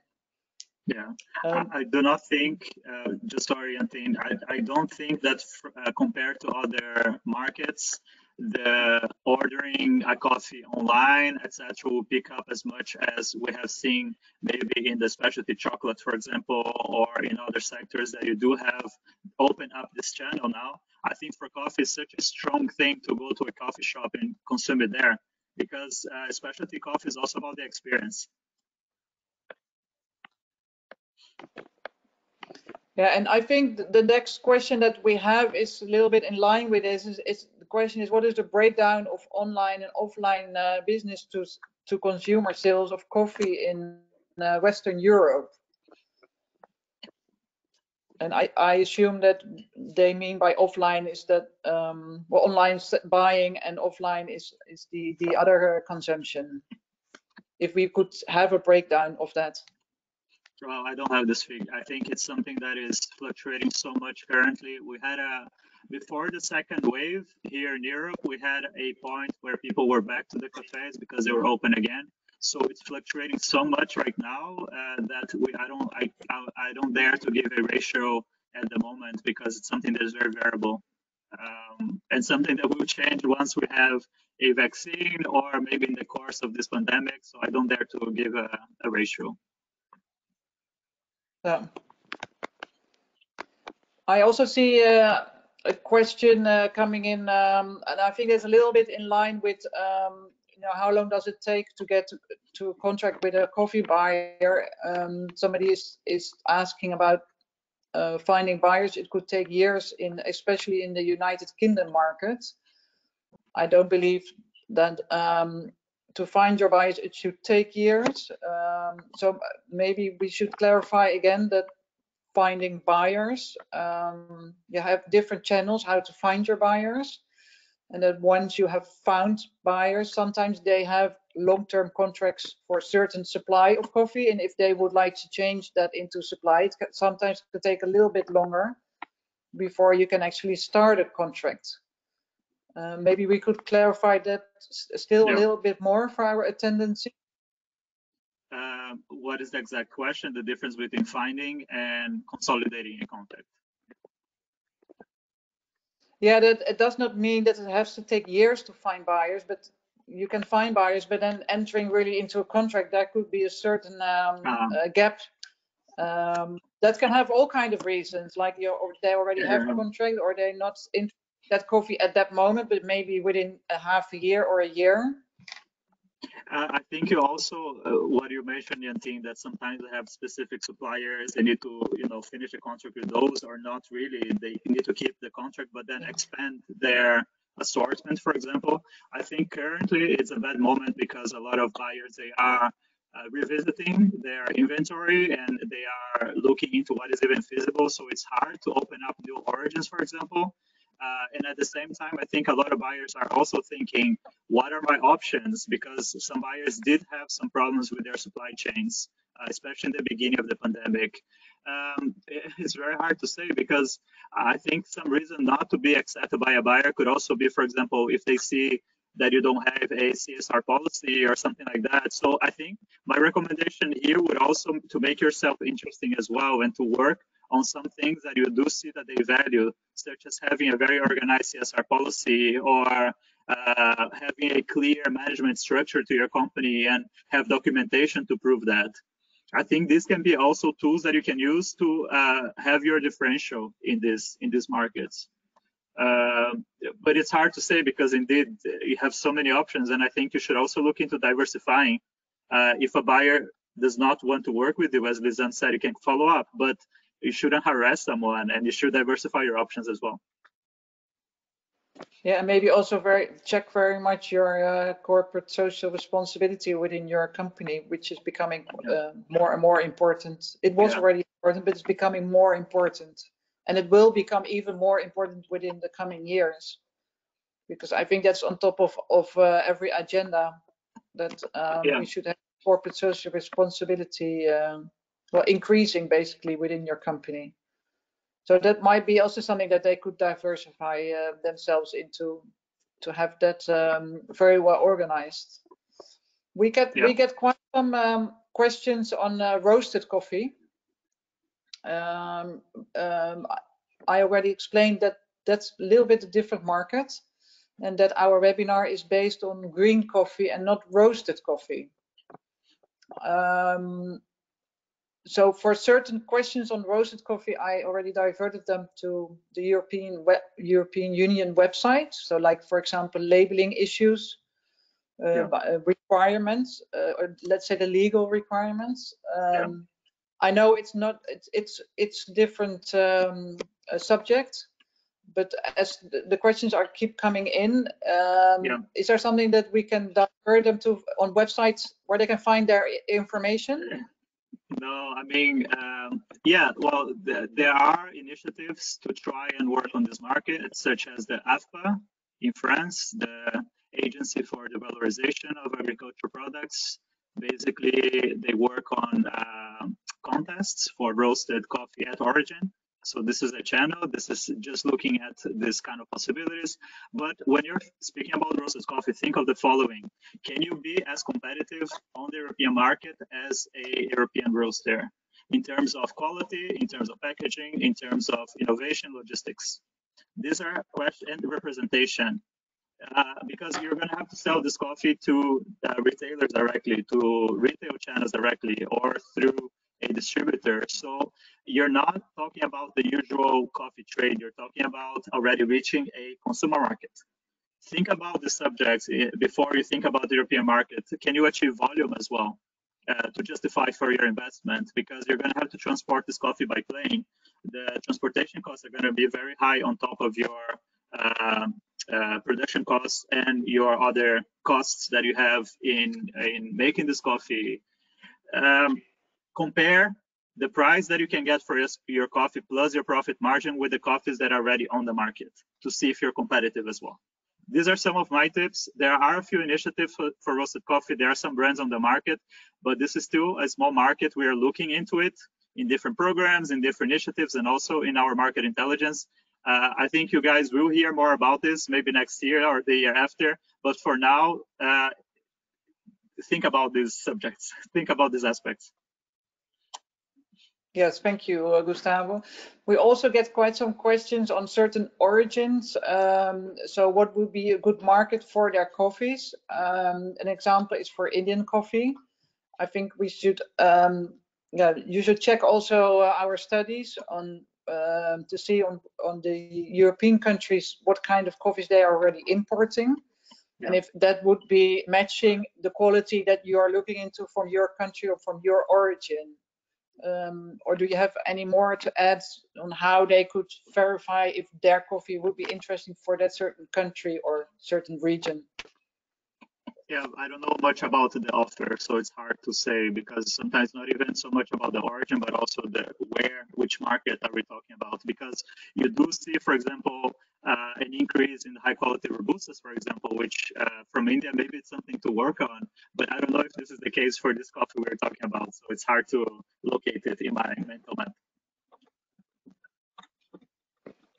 Yeah, Um, I, I do not think, uh, just orienting, I, I don't think that uh, compared to other markets, the ordering a coffee online, etc., will pick up as much as we have seen maybe in the specialty chocolate, for example, or in other sectors that you do have open up this channel now. I think for coffee, it's such a strong thing to go to a coffee shop and consume it there because uh, specialty coffee is also about the experience. Yeah, and I think the next question that we have is a little bit in line with this. Is, is the question is what is the breakdown of online and offline uh, business to to consumer sales of coffee in uh, Western Europe? And I, I assume that they mean by offline is that um, well, online buying and offline is is the the other consumption. If we could have a breakdown of that. Well, I don't have this figure. I think it's something that is fluctuating so much currently. We had a before the second wave here in Europe, we had a point where people were back to the cafes because they were open again. So it's fluctuating so much right now uh, that we I don't I, I don't dare to give a ratio at the moment because it's something that is very variable um, and something that will change once we have a vaccine or maybe in the course of this pandemic. So I don't dare to give a, a ratio. Yeah. I also see uh, a question uh, coming in, um, and I think it's a little bit in line with, um, you know, how long does it take to get to, to a contract with a coffee buyer? Um, somebody is is asking about uh, finding buyers. It could take years, in especially in the United Kingdom market. I don't believe that um, to find your buyers it should take years. Um, so maybe we should clarify again that finding buyers. Um, you have different channels how to find your buyers. And that once you have found buyers, sometimes they have long-term contracts for certain supply of coffee. And if they would like to change that into supply, it sometimes could take a little bit longer before you can actually start a contract. Uh, maybe we could clarify that still a little bit more for our attendance. uh, what is the exact question? The difference between finding and consolidating a contact. Yeah, that it does not mean that it has to take years to find buyers, but you can find buyers, but then entering really into a contract, that could be a certain um, Ah. uh, gap. Um, that can have all kind of reasons, like you or they already have a contract, or they're not in that coffee at that moment, but maybe within a half a year or a year. Uh, I think you also, uh, what you mentioned, Jantien, that sometimes they have specific suppliers, they need to, you know, finish a contract with those or not really. They need to keep the contract, but then expand their assortment, for example. I think currently it's a bad moment because a lot of buyers, they are uh, revisiting their inventory and they are looking into what is even feasible. So it's hard to open up new origins, for example. Uh, and at the same time, I think a lot of buyers are also thinking, what are my options? Because some buyers did have some problems with their supply chains, uh, especially in the beginning of the pandemic. Um, it's very hard to say because I think some reason not to be accepted by a buyer could also be, for example, if they see that you don't have a CSR policy or something like that. So I think my recommendation here would also to make yourself interesting as well and to work on some things that you do see that they value, such as having a very organized CSR policy or uh, having a clear management structure to your company and have documentation to prove that. I think these can be also tools that you can use to uh, have your differential in this in these markets. Uh, but it's hard to say because indeed you have so many options, and I think you should also look into diversifying. Uh, if a buyer does not want to work with you, as Lisanne said, you can follow up, but you shouldn't harass someone, and you should diversify your options as well. Yeah, and maybe also very check very much your uh, corporate social responsibility within your company, which is becoming uh, more and more important. It was Yeah. already important, but it's becoming more important, and it will become even more important within the coming years. because I think that's on top of of uh, every agenda that um, Yeah. we should have corporate social responsibility, um, well, increasing basically within your company. So that might be also something that they could diversify uh, themselves into to have that um, very well organized. We get Yeah. we get quite some um, questions on uh, roasted coffee. Um, um, I- I already explained that that's a little bit a different market and that our webinar is based on green coffee and not roasted coffee. Um, so for certain questions on roasted coffee, I already diverted them to the European web, European Union website. So like, for example, labeling issues, uh, Yeah. uh, requirements, uh, or let's say the legal requirements. Um, Yeah. I know it's not, it's, it's, it's different um, uh, subject, but as the, the questions are keep coming in, um, Yeah. is there something that we can divert them to on websites where they can find their information? No, I mean, um, yeah, well, th there are initiatives to try and work on this market, such as the AVPA in France, the Agency for the Valorization of Agricultural Products. Basically, they work on um contests for roasted coffee at origin. So this is a channel. This is just looking at this kind of possibilities. But when you're speaking about roasted coffee, think of the following: Can you be as competitive on the European market as a European roaster in terms of quality, in terms of packaging, in terms of innovation, logistics? These are question and representation. Uh, because you're going to have to sell this coffee to uh, retailers directly, to retail channels directly, or through a distributor. So you're not talking about the usual coffee trade. You're talking about already reaching a consumer market. Think about the subjects eh, before you think about the European market. Can you achieve volume as well uh, to justify for your investment? Because you're going to have to transport this coffee by plane. The transportation costs are going to be very high on top of your uh, uh, production costs and your other costs that you have in in making this coffee. Um, compare the price that you can get for your, coffee plus your profit margin with the coffees that are already on the market to see if you're competitive as well. These are some of my tips. There are a few initiatives for, for roasted coffee. There are some brands on the market, but this is still a small market. We are looking into it in different programs, in different initiatives, and also in our market intelligence. Uh, I think you guys will hear more about this maybe next year or the year after. But for now, uh, think about these subjects. Think about these aspects. Yes, thank you, uh, Gustavo. We also get quite some questions on certain origins. Um, so what would be a good market for their coffees? Um, an example is for Indian coffee. I think we should, um, yeah, you should check also uh, our studies on um, to see on, on the European countries what kind of coffees they are already importing. And if that would be matching the quality that you are looking into from your country or from your origin. Um, or do you have any more to add on how they could verify if their coffee would be interesting for that certain country or certain region? Yeah, I don't know much about the offer, so it's hard to say because sometimes not even so much about the origin, but also the where, which market are we talking about? Because you do see, for example, uh, an increase in high quality robustas, for example, which uh, from India maybe it's something to work on, but I don't know if this is the case for this coffee we're talking about. So it's hard to locate it in my mental map.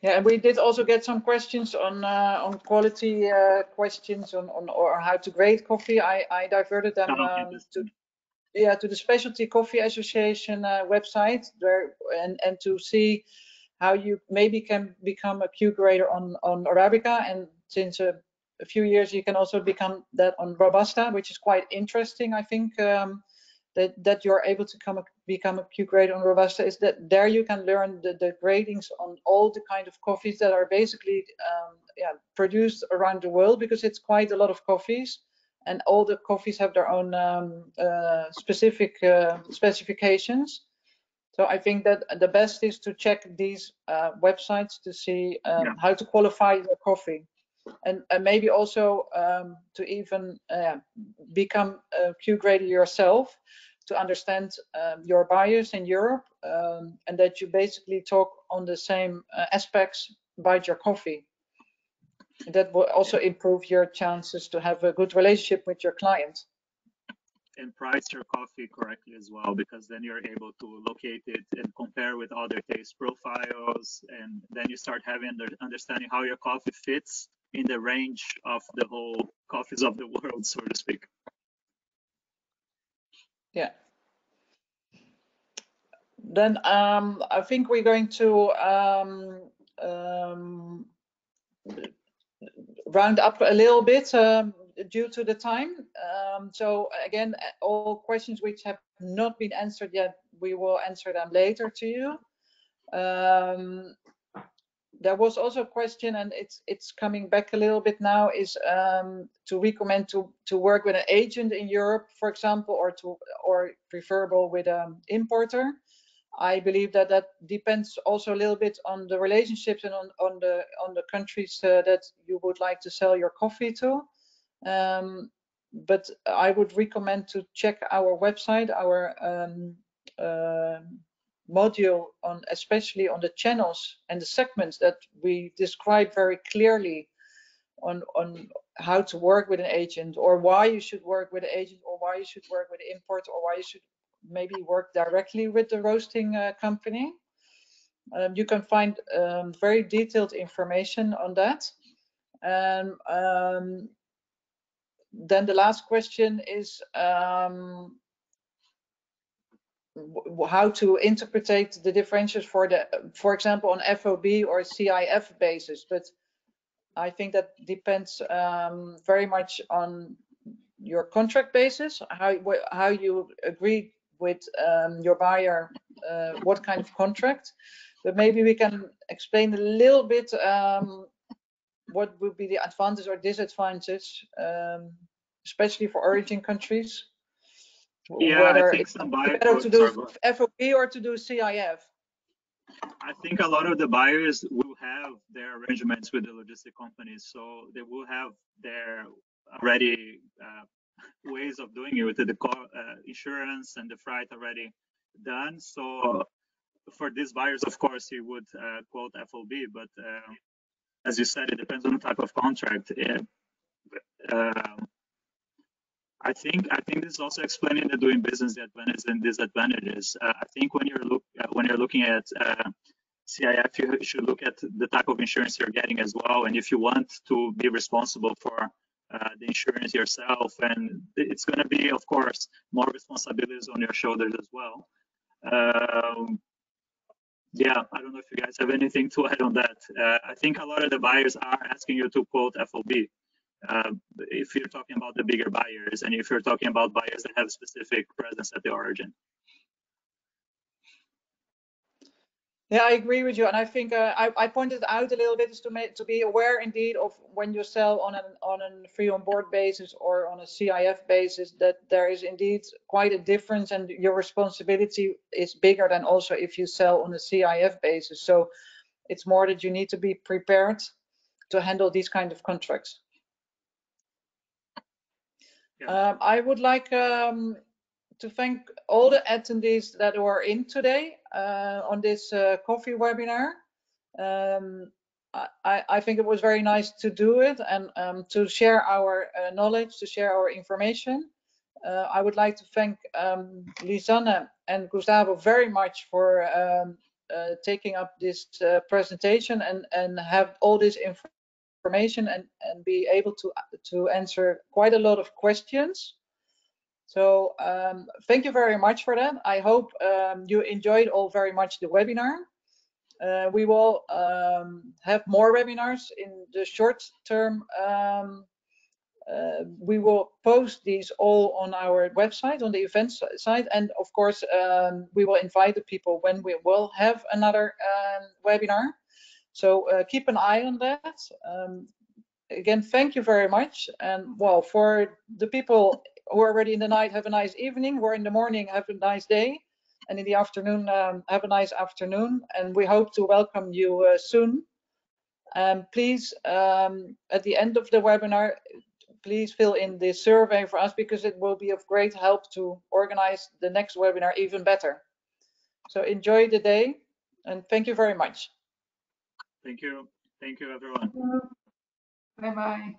Yeah, and we did also get some questions on uh, on quality uh, questions on, on or how to grade coffee. I, I diverted them Oh, um, to yeah to the Specialty Coffee Association uh, website there and and to see how you maybe can become a Q grader on on Arabica and since a, a few years you can also become that on Robusta, which is quite interesting. I think um, that that you're able to come a, become a Q grader on Robusta is that there you can learn the, the gradings on all the kind of coffees that are basically um, yeah produced around the world because it's quite a lot of coffees and all the coffees have their own um, uh, specific uh, specifications. So I think that the best is to check these uh, websites to see um, Yeah. how to qualify your coffee, and, and maybe also um, to even uh, become a Q grader yourself to understand um, your buyers in Europe, um, and that you basically talk on the same uh, aspects about your coffee. that will also improve your chances to have a good relationship with your client. and price your coffee correctly as well, because then you're able to locate it and compare with other taste profiles, and then you start having under, understanding how your coffee fits in the range of the whole coffees of the world, so to speak. Yeah. Then um, I think we're going to um, um, round up a little bit um, due to the time. Um, so again, all questions which have not been answered yet, we will answer them later to you. Um, there was also a question, and it's it's coming back a little bit now, is um, to recommend to to work with an agent in Europe, for example, or to or preferable with an importer. I believe that that depends also a little bit on the relationships and on, on the on the countries uh, that you would like to sell your coffee to. Um, but I would recommend to check our website, our um, uh, module on especially on the channels and the segments that we describe very clearly on on how to work with an agent or why you should work with an agent or why you should work with import or why you should maybe work directly with the roasting uh, company. Um, you can find um, very detailed information on that. And um, then the last question is um, how to interpret the differentials for the, for example, on FOB or CIF basis. But I think that depends um, very much on your contract basis, how how you agree with um, your buyer uh, what kind of contract. But maybe we can explain a little bit um, what would be the advantages or disadvantages, um, especially for origin countries. Yeah, Whether I think it's some buyers. better to do FOB or to do CIF. I think a lot of the buyers will have their arrangements with the logistic companies, so they will have their already uh, ways of doing it with the uh, insurance and the freight already done. So for these buyers, of course, you would uh, quote FOB, but uh, as you said, it depends on the type of contract. Um, I think I think this is also explaining the doing business the advantages and disadvantages. Uh, I think when you're look uh, when you're looking at CIF, you should look at the type of insurance you're getting as well, and if you want to be responsible for uh, the insurance yourself and it's going to be of course more responsibilities on your shoulders as well. Um, yeah i don't know if you guys have anything to add on that. Uh, i think a lot of the buyers are asking you to quote fob uh, if you're talking about the bigger buyers and if you're talking about buyers that have specific presence at the origin Yeah, I agree with you, and I think uh, I, I, pointed out a little bit is to make to be aware indeed of when you sell on an on a free on board basis or on a CIF basis that there is indeed quite a difference, and your responsibility is bigger than also if you sell on a CIF basis. So it's more that you need to be prepared to handle these kind of contracts. Um, I would like um, to thank all the attendees that were in today uh, on this uh, coffee webinar. Um, I, I, think it was very nice to do it and um, to share our uh, knowledge, to share our information. Uh, I would like to thank um, Lisanne and Gustavo very much for um, uh, taking up this uh, presentation and, and have all this information and, and be able to, to answer quite a lot of questions. So um, thank you very much for that. I hope um, you enjoyed all very much the webinar. Uh, we will um, have more webinars in the short term. Um, uh, we will post these all on our website, on the events site, and of course, um, we will invite the people when we will have another um, webinar. So uh, keep an eye on that again, thank you very much. And well, for the people who are already in the night, have a nice evening. Are in the morning, have a nice day. And in the afternoon, um, have a nice afternoon. And we hope to welcome you uh, soon. Um, please, um, at the end of the webinar, please fill in the survey for us because it will be of great help to organize the next webinar even better. So enjoy the day and thank you very much. Thank you. Thank you, everyone. Bye bye.